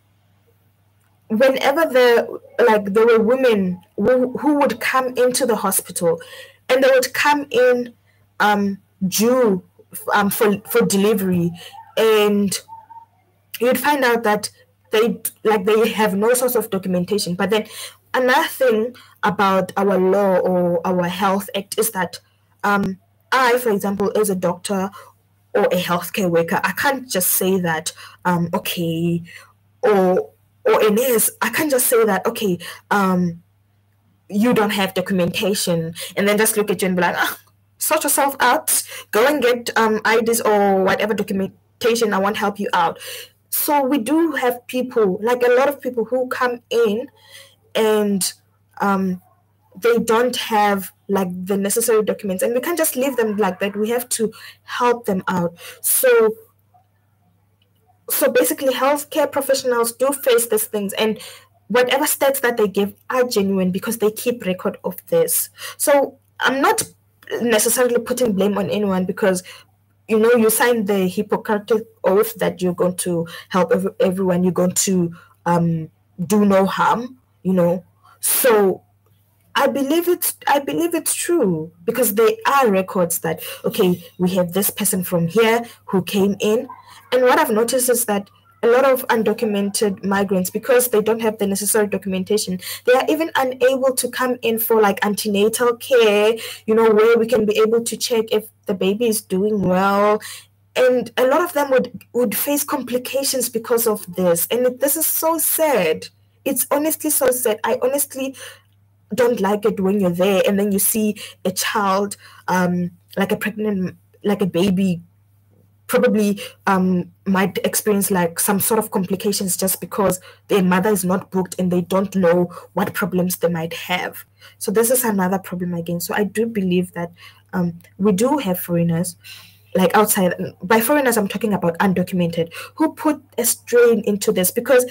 whenever the like there were women who, who would come into the hospital and they would come in um due um for for delivery and you'd find out that they like they have no source of documentation but then another thing about our law or our health act is that um I, for example, as a doctor or a healthcare worker, I can't just say that, um, okay, or or a nurse, I can't just say that, okay, um, you don't have documentation and then just look at you and be like, ah, sort yourself out, go and get um, IDs or whatever documentation, I won't help you out. So we do have people, like a lot of people who come in and um, they don't have like the necessary documents and we can't just leave them like that. We have to help them out. So so basically healthcare professionals do face these things and whatever stats that they give are genuine because they keep record of this. So I'm not necessarily putting blame on anyone because you know you sign the Hippocratic oath that you're going to help every, everyone, you're going to um, do no harm, you know. So I believe it's I believe it's true because there are records that okay, we have this person from here who came in, and what I've noticed is that a lot of undocumented migrants because they don't have the necessary documentation they are even unable to come in for like antenatal care you know where we can be able to check if the baby is doing well. And a lot of them would would face complications because of this. And this is so sad. It's honestly so sad. I honestly don't like it when you're there and then you see a child um like a pregnant like a baby probably um, might experience like some sort of complications just because their mother is not booked and they don't know what problems they might have. So this is another problem again. So I do believe that um, we do have foreigners like outside by foreigners i'm talking about undocumented who put a strain into this because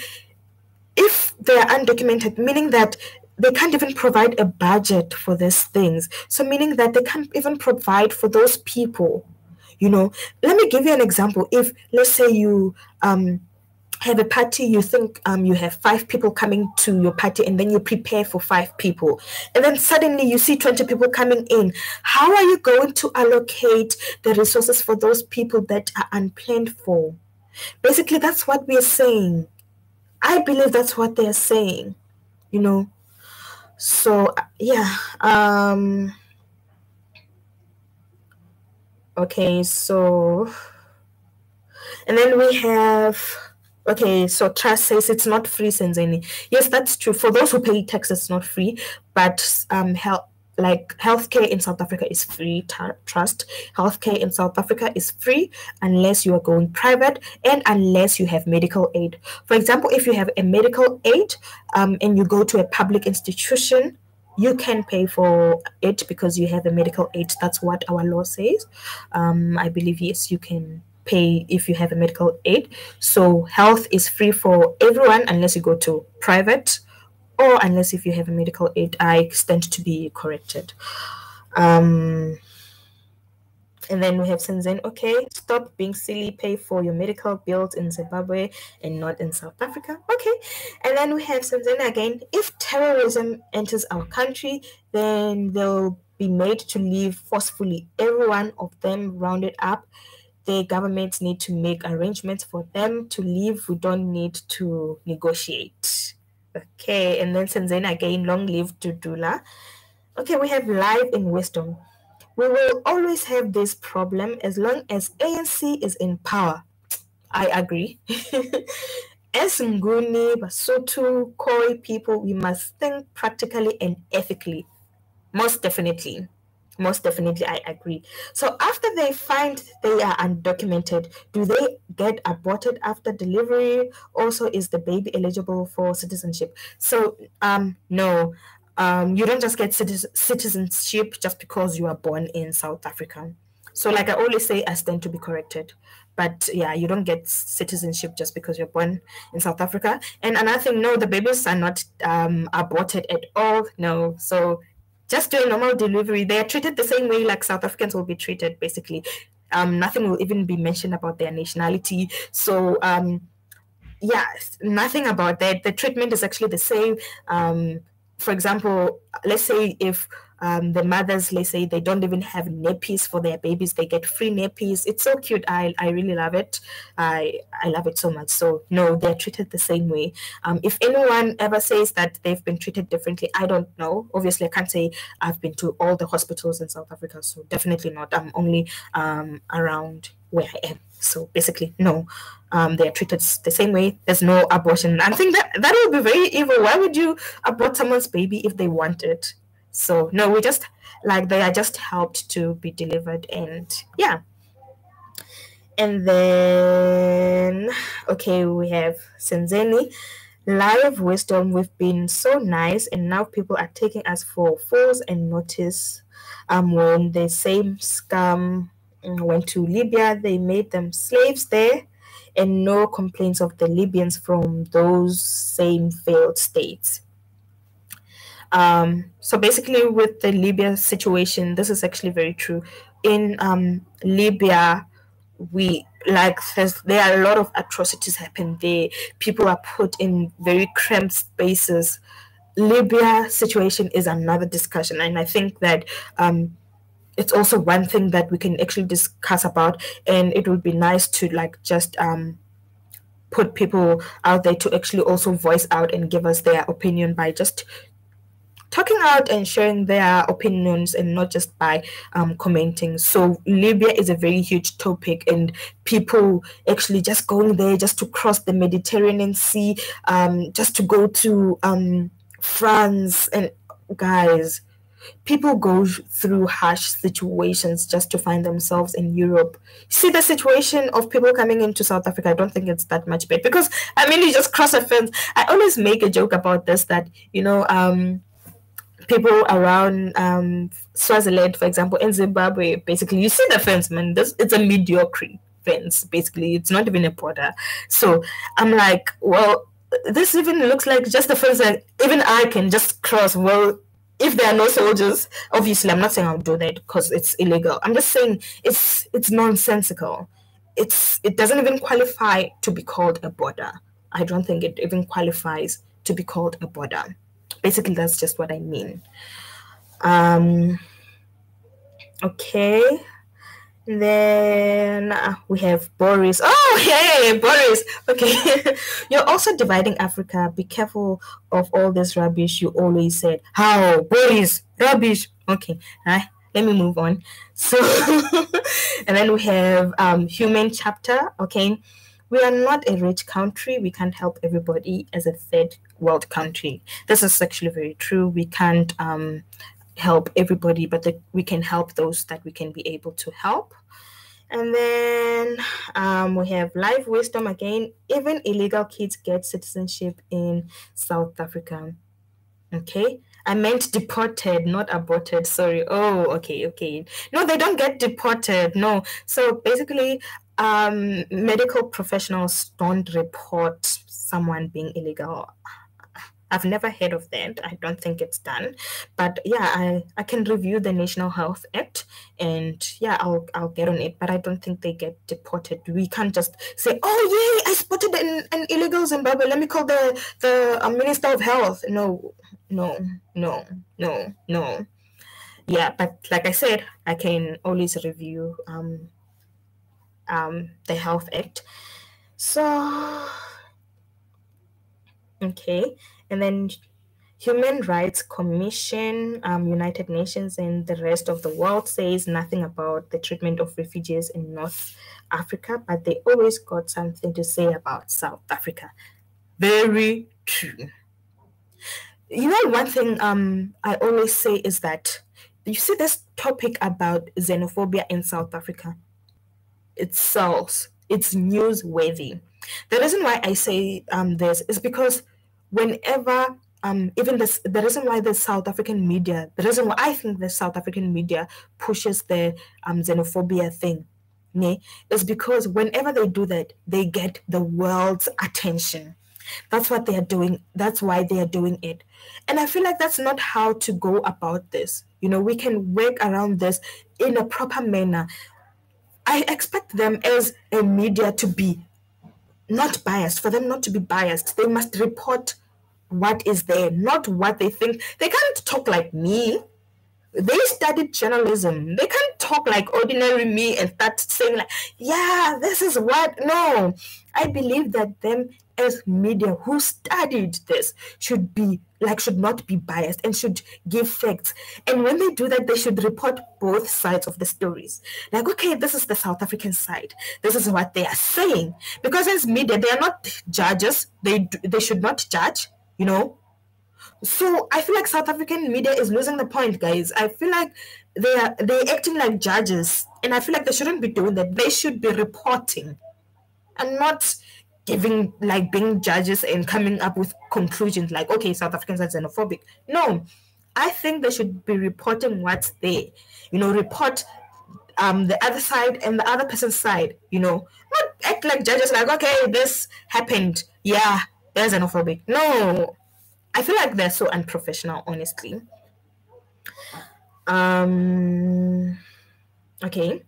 if they are undocumented meaning that they can't even provide a budget for these things. So meaning that they can't even provide for those people you know. Let me give you an example. If let's say you um have a party you think um, you have five people coming to your party and then you prepare for five people and then suddenly you see 20 people coming in how are you going to allocate the resources for those people that are unplanned for? Basically that's what we're saying. I believe that's what they're saying you know so yeah um Okay, so and then we have okay, so Trust says it's not free, Senzeni. Yes, that's true. For those who pay tax, it's not free, but um health like healthcare in South Africa is free trust healthcare in South Africa is free unless you are going private and unless you have medical aid for example if you have a medical aid um, and you go to a public institution you can pay for it because you have a medical aid. That's what our law says. Um, I believe, yes, you can pay if you have a medical aid. So health is free for everyone unless you go to private or unless if you have a medical aid. I stand to be corrected. Um, and then we have Senzen, okay, stop being silly, pay for your medical bills in Zimbabwe and not in South Africa. Okay. And then we have Senzen again, if terrorism enters our country, then they'll be made to leave forcefully. Every one of them rounded up. The governments need to make arrangements for them to leave. We don't need to negotiate. Okay, and then Senzen again, long live Dudula. Okay, we have life in wisdom. We will always have this problem as long as ANC is in power. I agree. *laughs* as Nguni, Basotho, Khoi people, we must think practically and ethically. Most definitely. Most definitely, I agree. So after they find they are undocumented, do they get aborted after delivery? Also, is the baby eligible for citizenship? So, um, no. Um, you don't just get citizenship just because you are born in South Africa. So, like I always say, I stand to be corrected. But yeah, you don't get citizenship just because you're born in South Africa. And another thing, no, the babies are not um, aborted at all. No. So, just do a normal delivery. They are treated the same way like South Africans will be treated, basically. Um, nothing will even be mentioned about their nationality. So, um, yeah, nothing about that. The treatment is actually the same. Um, for example, let's say if um, the mothers, let's say they don't even have nappies for their babies, they get free nappies. It's so cute. I, I really love it. I I love it so much. So no, they're treated the same way. Um, if anyone ever says that they've been treated differently, I don't know. Obviously, I can't say I've been to all the hospitals in South Africa, so definitely not. I'm only um, around where I am. So basically, no, um, they are treated the same way. There's no abortion. I think that that would be very evil. Why would you abort someone's baby if they want it? So no, we just like they are just helped to be delivered, and yeah. And then okay, we have Senzeni. Live wisdom, we've been so nice, and now people are taking us for fools and notice. Um, when the same scum mm, went to Libya, they made them slaves there and no complaints of the Libyans from those same failed states. Um, so basically, with the Libya situation, this is actually very true. In um, Libya, we like there are a lot of atrocities happen there. People are put in very cramped spaces. Libya situation is another discussion, and I think that um, it's also one thing that we can actually discuss about and it would be nice to like just um put people out there to actually also voice out and give us their opinion by just talking out and sharing their opinions and not just by um, commenting. So Libya is a very huge topic, and people actually just going there just to cross the Mediterranean Sea, um, just to go to um, France and guys people go through harsh situations just to find themselves in Europe. See the situation of people coming into South Africa, I don't think it's that much bad because I mean you just cross a fence. I always make a joke about this that, you know, um people around um Swaziland, for example, in Zimbabwe, basically you see the fence, man. This it's a mediocre fence, basically. It's not even a border. So I'm like, well, this even looks like just a fence that even I can just cross. Well, if there are no soldiers, obviously I'm not saying I'll do that because it's illegal. I'm just saying it's it's nonsensical. It's it doesn't even qualify to be called a border. I don't think it even qualifies to be called a border. Basically, that's just what I mean. Um, okay. Then uh, we have Boris. Oh, *laughs* yeah, Boris. Okay. *laughs* You're also dividing Africa. Be careful of all this rubbish you always said. How? Boris, rubbish. Okay. Right. Let me move on. So, *laughs* and then we have um, human chapter. Okay. We are not a rich country. We can't help everybody as a third world country. This is actually very true. We can't um, help everybody, but the, we can help those that we can be able to help. And then um, we have life wisdom again. Even illegal kids get citizenship in South Africa. Okay. I meant deported, not aborted. Sorry. Oh, okay, okay. No, they don't get deported. No. So basically, um, medical professionals don't report someone being illegal. I've never heard of that. I don't think it's done. But yeah, I, I can review the National Health Act and yeah, I'll I'll get on it. But I don't think they get deported. We can't just say, oh yay, I spotted an, an illegal Zimbabwe. Let me call the the uh, Minister of Health. No, no, no, no, no. Yeah, but like I said, I can always review um um the Health Act. So okay and then Human Rights Commission, um, United Nations, and the rest of the world says nothing about the treatment of refugees in North Africa, but they always got something to say about South Africa. Very true. You know, one thing um, I always say is that you see this topic about xenophobia in South Africa. It sells. It's newsworthy. The reason why I say um, this is because whenever um, even this, the reason why the South African media, the reason why I think the South African media pushes the um, xenophobia thing, ne, is because whenever they do that, they get the world's attention. That's what they are doing. That's why they are doing it. And I feel like that's not how to go about this. You know, we can work around this in a proper manner. I expect them as a media to be not biased, for them not to be biased, they must report what is there, not what they think. They can't talk like me. They studied journalism. They can't talk like ordinary me and start saying like, yeah, this is what. No, I believe that them as media who studied this should be like should not be biased and should give facts. And when they do that they should report both sides of the stories. Like okay this is the south african side. This is what they are saying. Because as media they are not judges. They they should not judge you know? So i feel like south african media is losing the point guys. I feel like they are they're acting like judges. And i feel like they shouldn't be doing that. They should be reporting and not giving like being judges and coming up with conclusions like okay south africans are xenophobic. No i think they should be reporting what's there. You know report um the other side and the other person's side you know. Not act like judges like okay this happened. Yeah they're xenophobic. No i feel like they're so unprofessional honestly. Um okay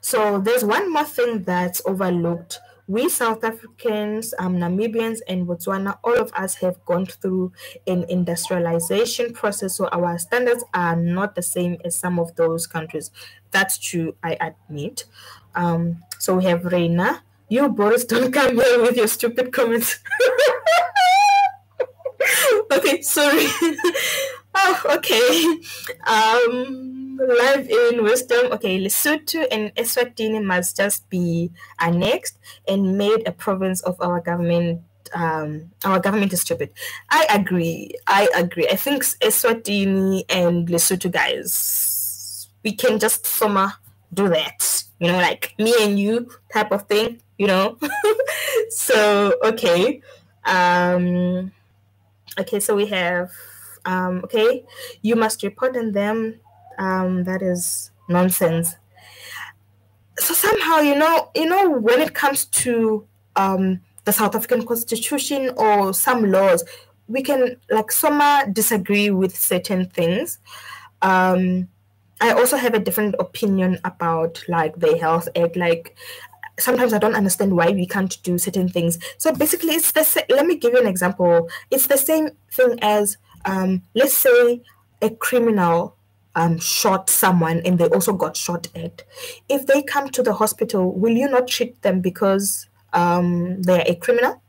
so there's one more thing that's overlooked. We South Africans, um, Namibians, and Botswana, all of us have gone through an industrialization process. So our standards are not the same as some of those countries. That's true, I admit. Um, so we have Reina. You, Boris, *laughs* don't come here with your stupid comments. *laughs* okay, sorry. *laughs* oh, okay. Um, live in wisdom. Okay, Lesotho and Eswatini must just be annexed and made a province of our government. Um, our government is stupid. I agree. I agree. I think Eswatini and Lesotho guys, we can just summer do that. You know, like me and you type of thing. You know. *laughs* so okay. Um, okay, so we have um, okay, you must report on them um, that is nonsense. So somehow, you know, you know, when it comes to um, the South African Constitution or some laws, we can like some disagree with certain things. Um, I also have a different opinion about like the Health Act. Like sometimes I don't understand why we can't do certain things. So basically, it's the sa- let me give you an example. It's the same thing as um, let's say a criminal um, shot someone and they also got shot at, if they come to the hospital, will you not treat them because um, they're a criminal?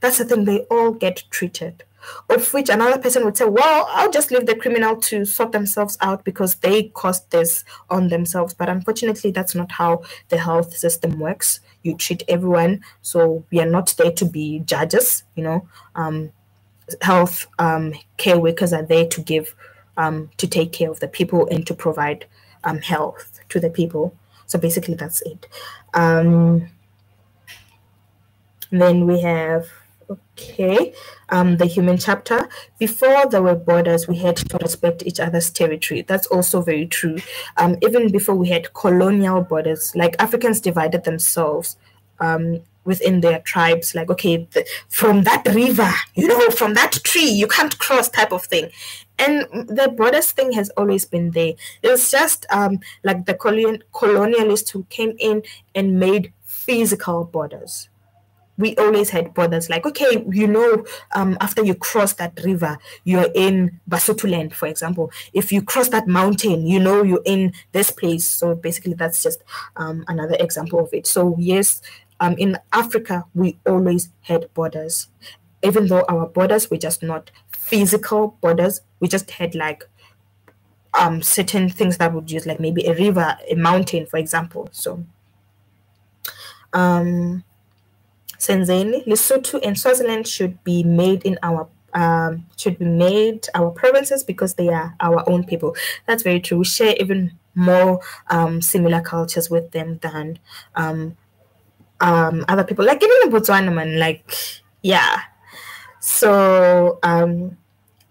That's the thing, they all get treated. Of which another person would say, Well, I'll just leave the criminal to sort themselves out because they caused this on themselves. But unfortunately, that's not how the health system works. You treat everyone. So we are not there to be judges, you know. Um, health um, care workers are there to give um, to take care of the people and to provide um, health to the people. So basically, that's it. Um, then we have okay um, the human chapter before there were borders we had to respect each other's territory that's also very true um, even before we had colonial borders like africans divided themselves um, within their tribes like okay the, from that river you know from that tree you can't cross type of thing. And the borders thing has always been there. It's just um, like the colon- colonialists who came in and made physical borders. We always had borders like okay you know um, after you cross that river you're in basotho land for example. If you cross that mountain you know you're in this place. So basically that's just um, another example of it. So yes um, in Africa, we always had borders, even though our borders were just not physical borders. We just had like um, certain things that would use, like maybe a river, a mountain, for example. So, um, Senzeni, Lesotho, and Swaziland should be made in our um, should be made our provinces because they are our own people. That's very true. We share even more um, similar cultures with them than um, um other people. Like even in botswana man like yeah. So um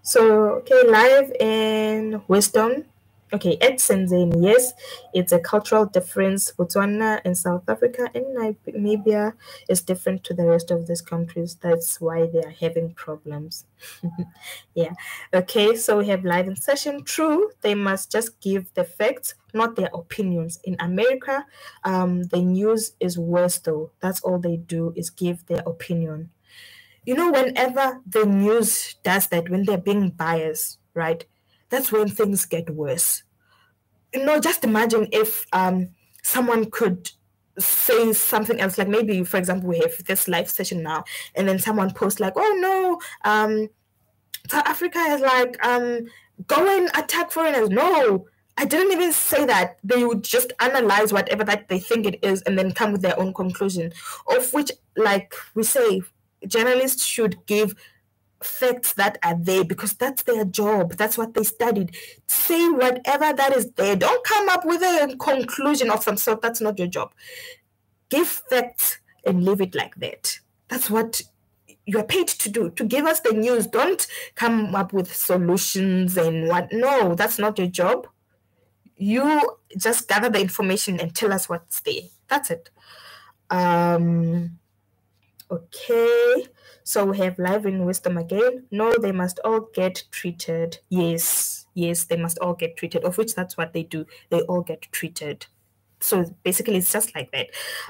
so okay live in wisdom okay at Senzeni, yes it's a cultural difference. Botswana and south africa and namibia is different to the rest of these countries. That's why they are having problems. *laughs* Yeah. Okay so we have live in session true they must just give the facts not their opinions. In america um, the news is worse though. That's all they do is give their opinion. You know whenever the news does that when they're being biased right that's when things get worse. You know, just imagine if um, someone could say something else like maybe for example we have this live session now and then someone posts like oh no um south africa is like um go and attack foreigners no i didn't even say that they would just analyze whatever that they think it is and then come with their own conclusion of which like we say journalists should give facts that are there because that's their job. That's what they studied. Say whatever that is there. Don't come up with a conclusion of some sort. That's not your job. Give facts and leave it like that. That's what you're paid to do to give us the news. Don't come up with solutions and what. No, that's not your job. You just gather the information and tell us what's there. That's it. Um, okay. So we have life in wisdom again. No, they must all get treated. Yes, yes, they must all get treated, of which that's what they do. They all get treated. So basically, it's just like that.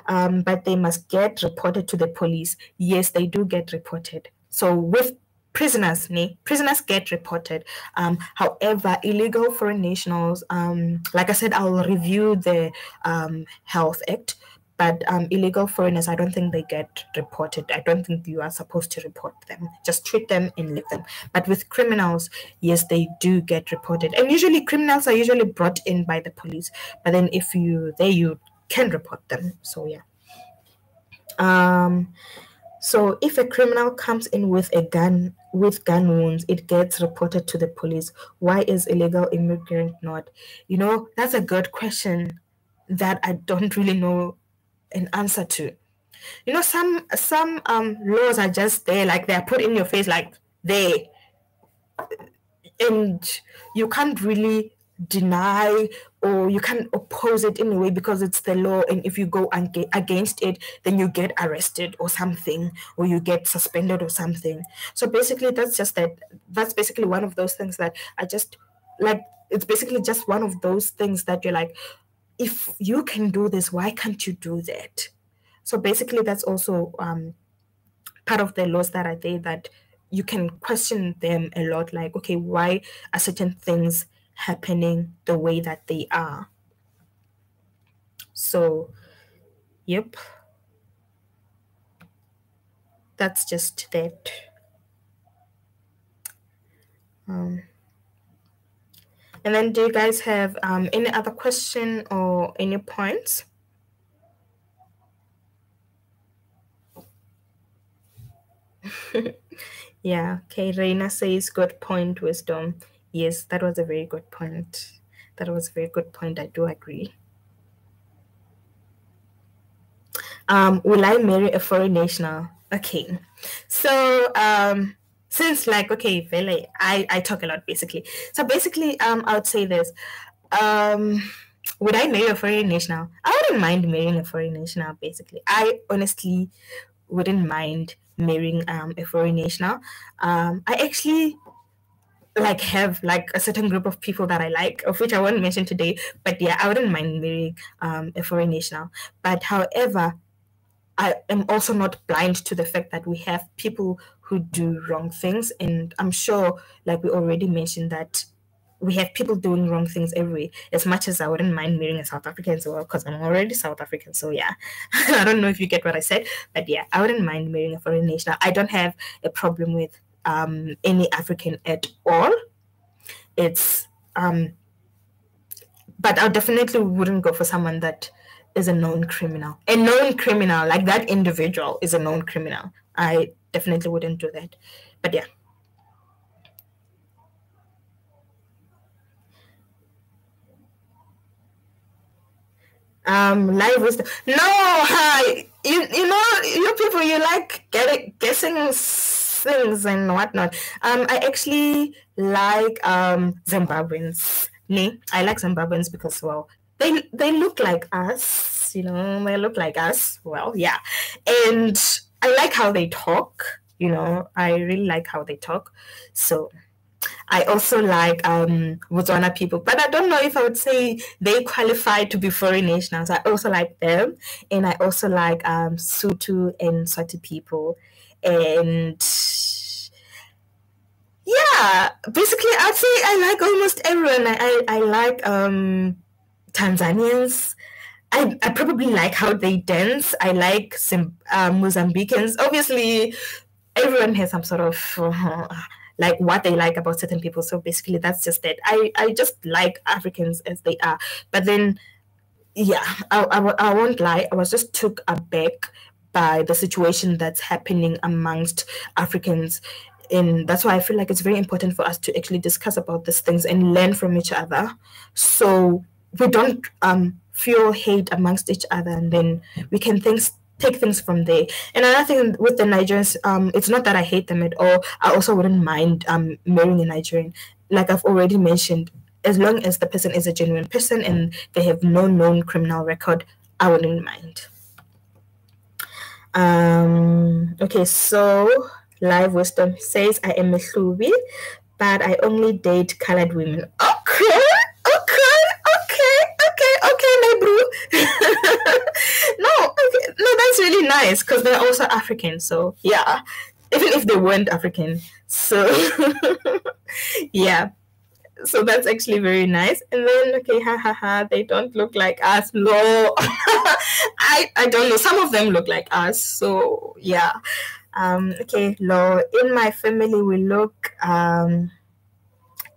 Um, but they must get reported to the police. Yes, they do get reported. So with prisoners, nee, prisoners get reported. Um, however, illegal foreign nationals, um, like I said, I'll review the um, Health Act but um, illegal foreigners, I don't think they get reported. I don't think you are supposed to report them. Just treat them and leave them. But with criminals, yes, they do get reported. And usually criminals are usually brought in by the police. But then if you there you can report them. So yeah. Um so if a criminal comes in with a gun with gun wounds, it gets reported to the police. Why is illegal immigrant not? You know, that's a good question that I don't *laughs* really know an answer to. You know, some some um laws are just there, like they're put in your face, like they, and you can't really deny or you can't oppose it in a way because it's the law. And if you go against it then you get arrested or something or you get suspended or something. So basically that's just that that's basically one of those things that i just like it's basically just one of those things that you're like if you can do this, why can't you do that? So basically, that's also um, part of the laws that are there that you can question them a lot like, okay, why are certain things happening the way that they are? So, yep. That's just that. Um, and then do you guys have um, any other question or any points? *laughs* yeah, okay. Reina says good point, wisdom. Yes, that was a very good point. That was a very good point. I do agree. Um, will I marry a foreign national? Okay. So um since like okay really i i talk a lot basically. So basically um i would say this. Um would i marry a foreign national? I wouldn't mind marrying a foreign national basically. I honestly wouldn't mind marrying um a foreign national. Um i actually like have like a certain group of people that I like, of which I won't mention today. But yeah, I wouldn't mind marrying um, a foreign national. But however, I am also not blind to the fact that we have people who do wrong things. And I'm sure, like we already mentioned, that we have people doing wrong things every as much as I wouldn't mind marrying a South African as well, because I'm already South African. So yeah. *laughs* I don't know if you get what I said, but yeah, I wouldn't mind marrying a foreign nation. I don't have a problem with um, any African at all. It's um but I definitely wouldn't go for someone that is a known criminal. A known criminal, like that individual is a known criminal. I definitely wouldn't do that. But yeah. Um, live wisdom. No, hi. You you know you people you like getting guessing things and whatnot. Um, I actually like um Zimbabweans. Nee, I like Zimbabweans because well, they they look like us. You know, they look like us. Well, yeah, and I like how they talk. You know, I really like how they talk. So I also like um, Botswana people, but I don't know if I would say they qualify to be foreign nationals. I also like them, and I also like um, Sotho and Swati people, and yeah, basically I'd say I like almost everyone. I I, I like um, Tanzanians. I, I probably like how they dance. I like some uh, Mozambicans. Obviously, everyone has some sort of uh, like what they like about certain people. So basically, that's just it. I I just like Africans as they are. But then, yeah, I, I, I won't lie. I was just took aback by the situation that's happening amongst Africans and that's why I feel like it's very important for us to actually discuss about these things and learn from each other so we don't um, feel hate amongst each other and then we can things take things from there. And another thing with the Nigerians, um, it's not that I hate them at all. I also wouldn't mind um marrying a Nigerian. Like I've already mentioned, as long as the person is a genuine person and they have no known criminal record, I wouldn't mind. Um okay, so live wisdom says I am a Hlubi, but I only date colored women. Okay, okay, okay, okay, my bro. no, okay. no, really nice because they're also African. So yeah, even if they weren't African. So *laughs* yeah. So that's actually very nice. And then okay, ha ha ha, they don't look like us. No. *laughs* I I don't know. Some of them look like us. So yeah. Um, okay, Lo, in my family we look um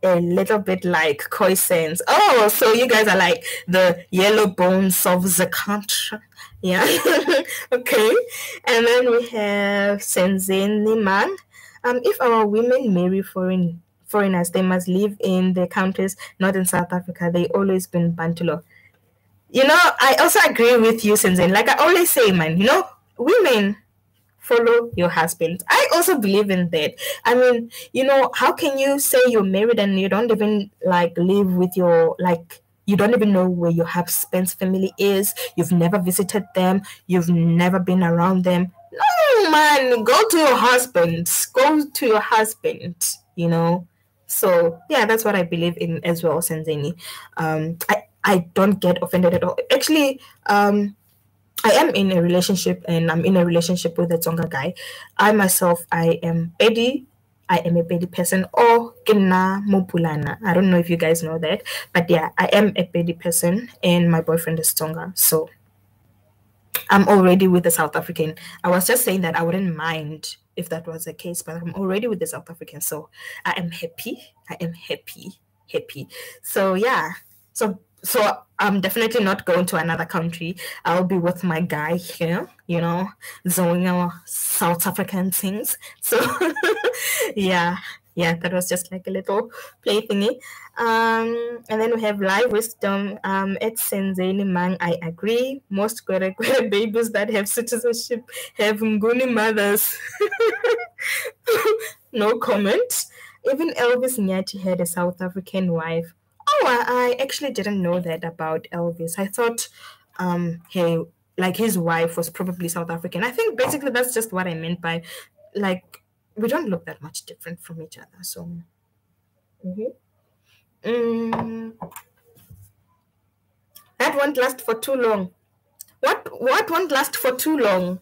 a little bit like Khoisans. Oh, so you guys are like the yellow bones of the country. Yeah. *laughs* okay. And then we have Senzeni Man. Um, if our women marry foreign foreigners, they must live in their countries, not in South Africa. They always been Bantulo. You know, I also agree with you, Senzen. Like I always say, man, you know, women follow your husband. I also believe in that. I mean, you know, how can you say you're married and you don't even like live with your like you don't even know where your husband's family is. You've never visited them. You've never been around them. No, man, go to your husband. Go to your husband. You know. So yeah, that's what I believe in as well, Senzeni. Um, I I don't get offended at all. Actually, um, I am in a relationship and I'm in a relationship with a Tsonga guy. I myself, I am Pedi. I am a Pedi person or Kina Mopulana. I don't know if you guys know that. But yeah, I am a Pedi person and my boyfriend is Tsonga. So I'm already with the South African. I was just saying that I wouldn't mind if that was the case, but I'm already with the South African. So I am happy. I am happy. Happy. So yeah. So so I'm definitely not going to another country. I'll be with my guy here, you know, doing our South African things. So *laughs* yeah, yeah, that was just like a little play thingy. Um, and then we have live wisdom. Um, at Senzeni Mang, I agree. Most Gwere *laughs* babies that have citizenship have Nguni mothers. *laughs* no comment. Even Elvis Nyathi had a South African wife. I, actually didn't know that about Elvis. I thought um he like his wife was probably South African. I think basically that's just what I meant by like we don't look that much different from each other. So mm-hmm. mm, that won't last for too long. What what won't last for too long?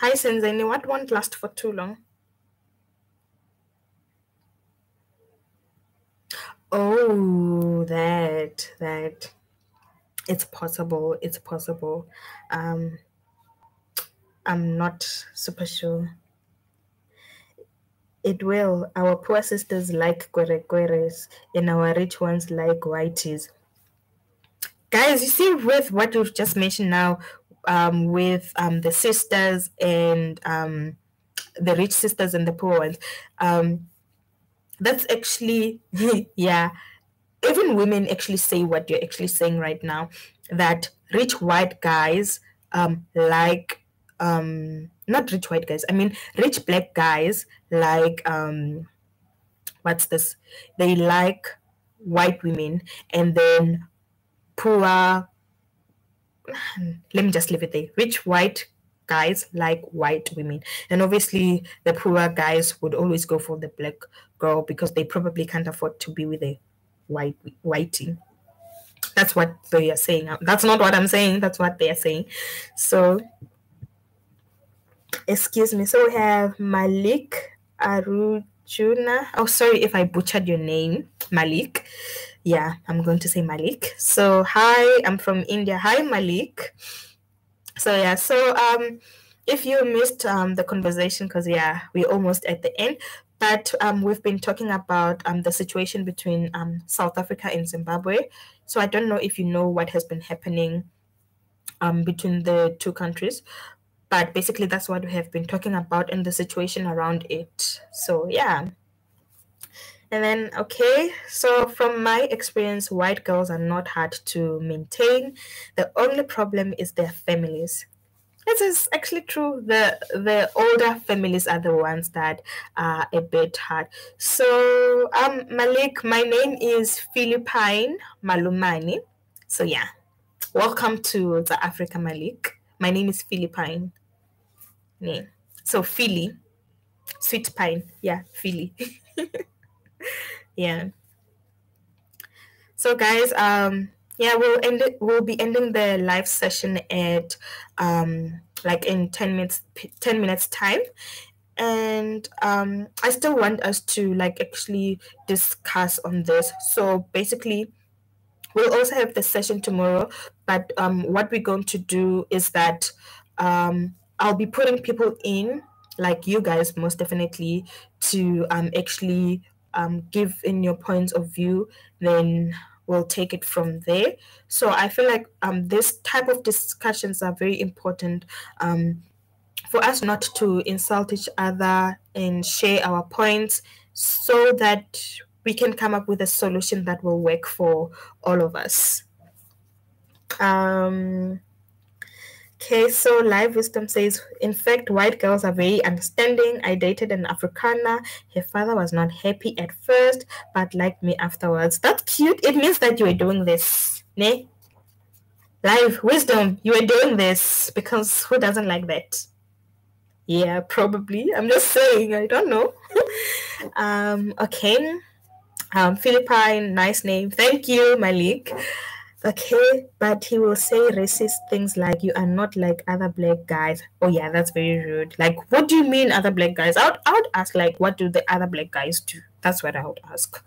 Hi, Senzeni. What won't last for too long? Oh, that, that. It's possible. It's possible. Um, I'm not super sure. It will. Our poor sisters like kwerekweres, and our rich ones like whiteys. Guys, you see, with what you've just mentioned now, um, with um, the sisters and um, the rich sisters and the poor ones. Um, that's actually, *laughs* yeah, even women actually say what you're actually saying right now that rich white guys um, like, um, not rich white guys, I mean, rich black guys like, um, what's this? They like white women and then poor *sighs* let me just leave it there. Rich white guys like white women. And obviously, the poorer guys would always go for the black girl because they probably can't afford to be with a white whiting. That's what they are saying. That's not what I'm saying. That's what they are saying. So, excuse me. So we have Malik Arujuna. Oh, sorry if I butchered your name, Malik. Yeah, I'm going to say Malik. So, hi, I'm from India. Hi, Malik. So yeah, so um, if you missed um the conversation, because yeah, we're almost at the end. But um, we've been talking about um, the situation between um, South Africa and Zimbabwe. So I don't know if you know what has been happening um, between the two countries, but basically that's what we have been talking about and the situation around it. So yeah. And then, okay, so from my experience, white girls are not hard to maintain. The only problem is their families. This is actually true. The the older families are the ones that are a bit hard. So um Malik, my name is Philippine Malumani. So yeah. Welcome to the Africa Malik. My name is Philippine. Name. So Philly. Sweet pine. Yeah, Philly. *laughs* yeah. So guys, um yeah we'll end it we'll be ending the live session at um like in 10 minutes 10 minutes time. And um i still want us to like actually discuss on this. So basically we'll also have the session tomorrow. But um what we're going to do is that um i'll be putting people in like you guys most definitely to um actually um give in your points of view then we'll take it from there. So I feel like um, this type of discussions are very important um, for us not to insult each other and share our points so that we can come up with a solution that will work for all of us. Um, Okay, so Live Wisdom says, in fact, white girls are very understanding. I dated an Afrikaner. Her father was not happy at first, but liked me afterwards. That's cute. It means that you were doing this. Ne? Live Wisdom, you were doing this because who doesn't like that? Yeah, probably. I'm just saying, I don't know. *laughs* um, okay. Um, Philippine, nice name. Thank you, Malik. Okay, but he will say racist things like you are not like other black guys. Oh yeah, that's very rude. Like, what do you mean other black guys? I would, I would ask like, what do the other black guys do? That's what I would ask.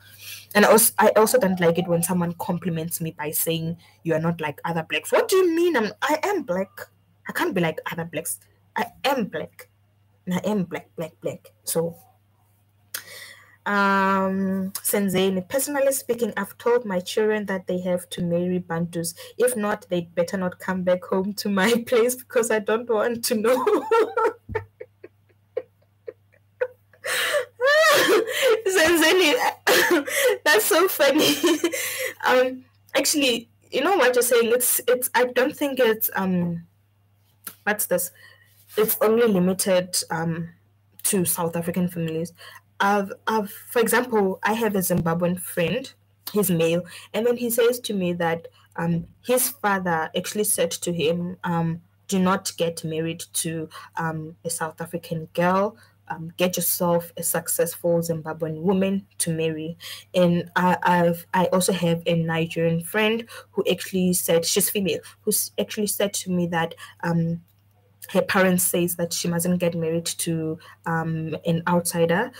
And also, I also don't like it when someone compliments me by saying you are not like other blacks. What do you mean? I'm I am black. I can't be like other blacks. I am black. And I am black, black, black. So um Senzeni, personally speaking, I've told my children that they have to marry Bantus. If not, they'd better not come back home to my *laughs* place because I don't want to know. *laughs* Senzeni, *laughs* that's so funny. um actually, you know what you're saying? It's it's I don't think it's um what's this? It's only limited um to South African families. I've, I've, for example, I have a Zimbabwean friend, he's male, and then he says to me that um, his father actually said to him, um, do not get married to um, a South African girl. Um, get yourself a successful Zimbabwean woman to marry. And I, I've I also have a Nigerian friend who actually said she's female, who actually said to me that um, her parents says that she mustn't get married to um, an outsider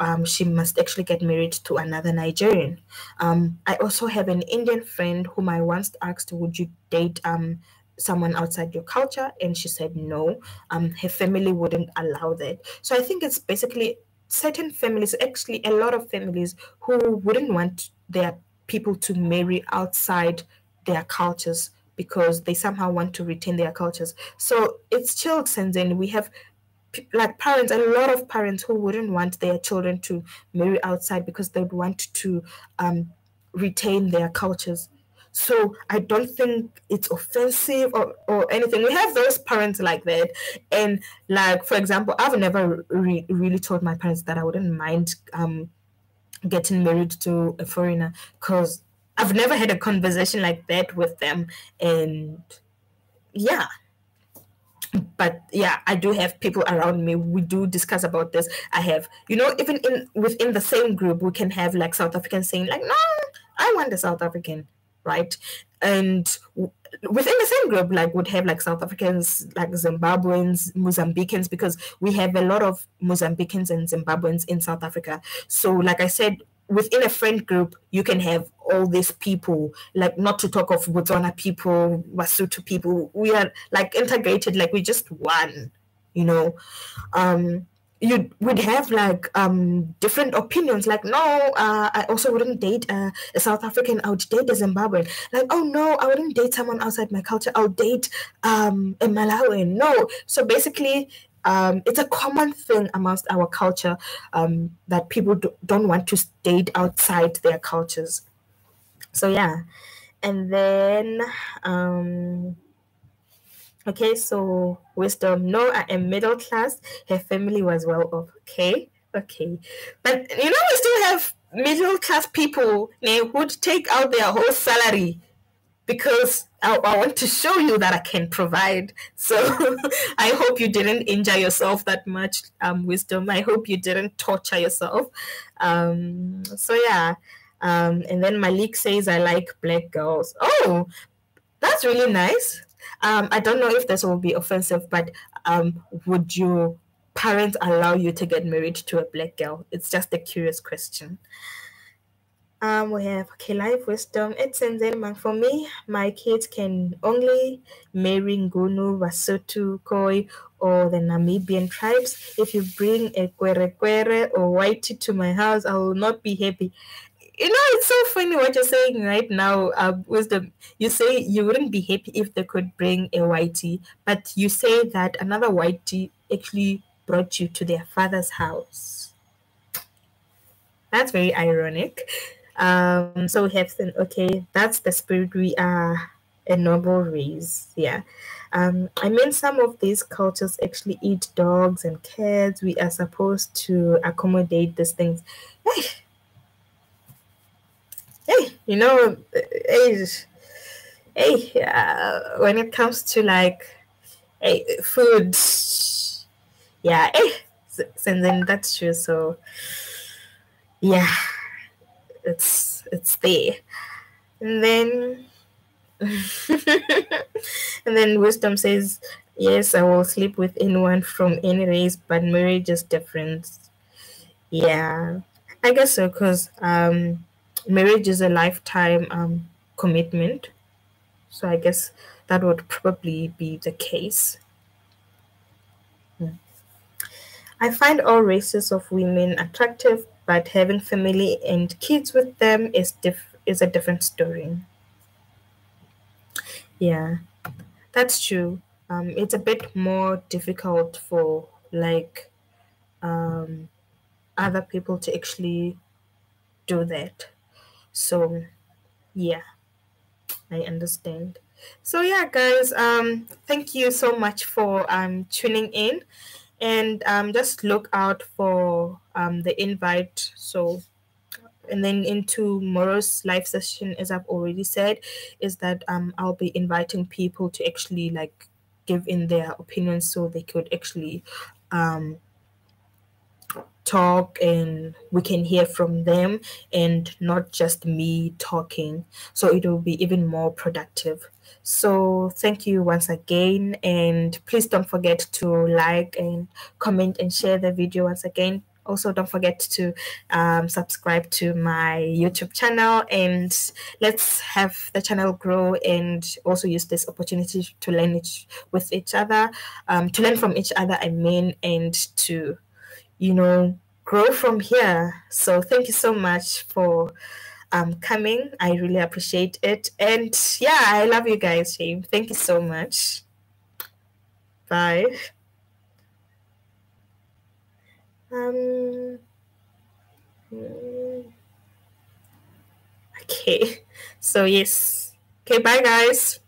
um, she must actually get married to another Nigerian. Um, I also have an Indian friend whom I once asked, Would you date um, someone outside your culture? And she said no. Um, her family wouldn't allow that. So I think it's basically certain families, actually, a lot of families who wouldn't want their people to marry outside their cultures because they somehow want to retain their cultures. So it's since then. We have like parents a lot of parents who wouldn't want their children to marry outside because they would want to um, retain their cultures. So i don't think it's offensive or, or anything. We have those parents like that. And like for example i've never re- really told my parents that i wouldn't mind um, getting married to a foreigner because i've never had a conversation like that with them. And yeah but yeah i do have people around me we do discuss about this i have you know even in within the same group we can have like south africans saying like no I want a South African, right? And within the same group, like would have like South Africans, like Zimbabweans, Mozambicans, because we have a lot of Mozambicans and Zimbabweans in South Africa. So, like I said, within a friend group, you can have all these people, like not to talk of Botswana people, Basotho people. We are like integrated, like we're just one, you know. Um, you would have like um different opinions like no uh, i also wouldn't date uh, a south african i would date a zimbabwean like oh no i wouldn't date someone outside my culture i'll date um a malawian no so basically um, it's a common thing amongst our culture um, that people do, don't want to date outside their cultures so yeah and then um Okay, so wisdom. No, I am middle class. Her family was well off. Okay, okay. But you know, we still have middle class people who would take out their whole salary because I, I, want to show you that I can provide. So *laughs* I hope you didn't injure yourself that much, um, wisdom. I hope you didn't torture yourself. Um, so yeah. Um, and then Malik says, I like black girls. Oh, that's really nice. Um, I don't know if this will be offensive, but um, would your parents allow you to get married to a black girl? It's just a curious question. Um, we have okay, life wisdom. It's in For me, my kids can only marry Nguni, Basotho, Khoi, or the Namibian tribes. If you bring a Kwere Kwere or Whitey to my house, I will not be happy you know, it's so funny what you're saying right now. Uh, wisdom. You say you wouldn't be happy if they could bring a whitey, but you say that another whitey actually brought you to their father's house. That's very ironic. Um, so we have said, okay, that's the spirit we are a noble race. Yeah. Um, I mean, some of these cultures actually eat dogs and cats. We are supposed to accommodate these things. hey, hey, you know, hey, hey, uh, when it comes to like, hey, food, yeah, hey, and then that's true. So, yeah, it's it's there, and then. *laughs* and then wisdom says, Yes, I will sleep with anyone from any race, but marriage is different. Yeah, I guess so, because um, marriage is a lifetime um, commitment. So I guess that would probably be the case. Hmm. I find all races of women attractive, but having family and kids with them is diff- is a different story. Yeah, that's true. Um, it's a bit more difficult for like um, other people to actually do that. So yeah, I understand. So yeah, guys, um, thank you so much for um tuning in, and um, just look out for um the invite. So and then into tomorrow's live session as i've already said is that um i'll be inviting people to actually like give in their opinions so they could actually um talk and we can hear from them and not just me talking. So it will be even more productive. So thank you once again. And please don't forget to like and comment and share the video once again. Also, don't forget to um, subscribe to my YouTube channel and let's have the channel grow and also use this opportunity to learn it with each other, um, to learn from each other, I mean, and to you know, grow from here. So thank you so much for um, coming. I really appreciate it. And yeah, I love you guys, Shame. Thank you so much. Bye. Um, okay, *laughs* so yes. Okay, bye, guys.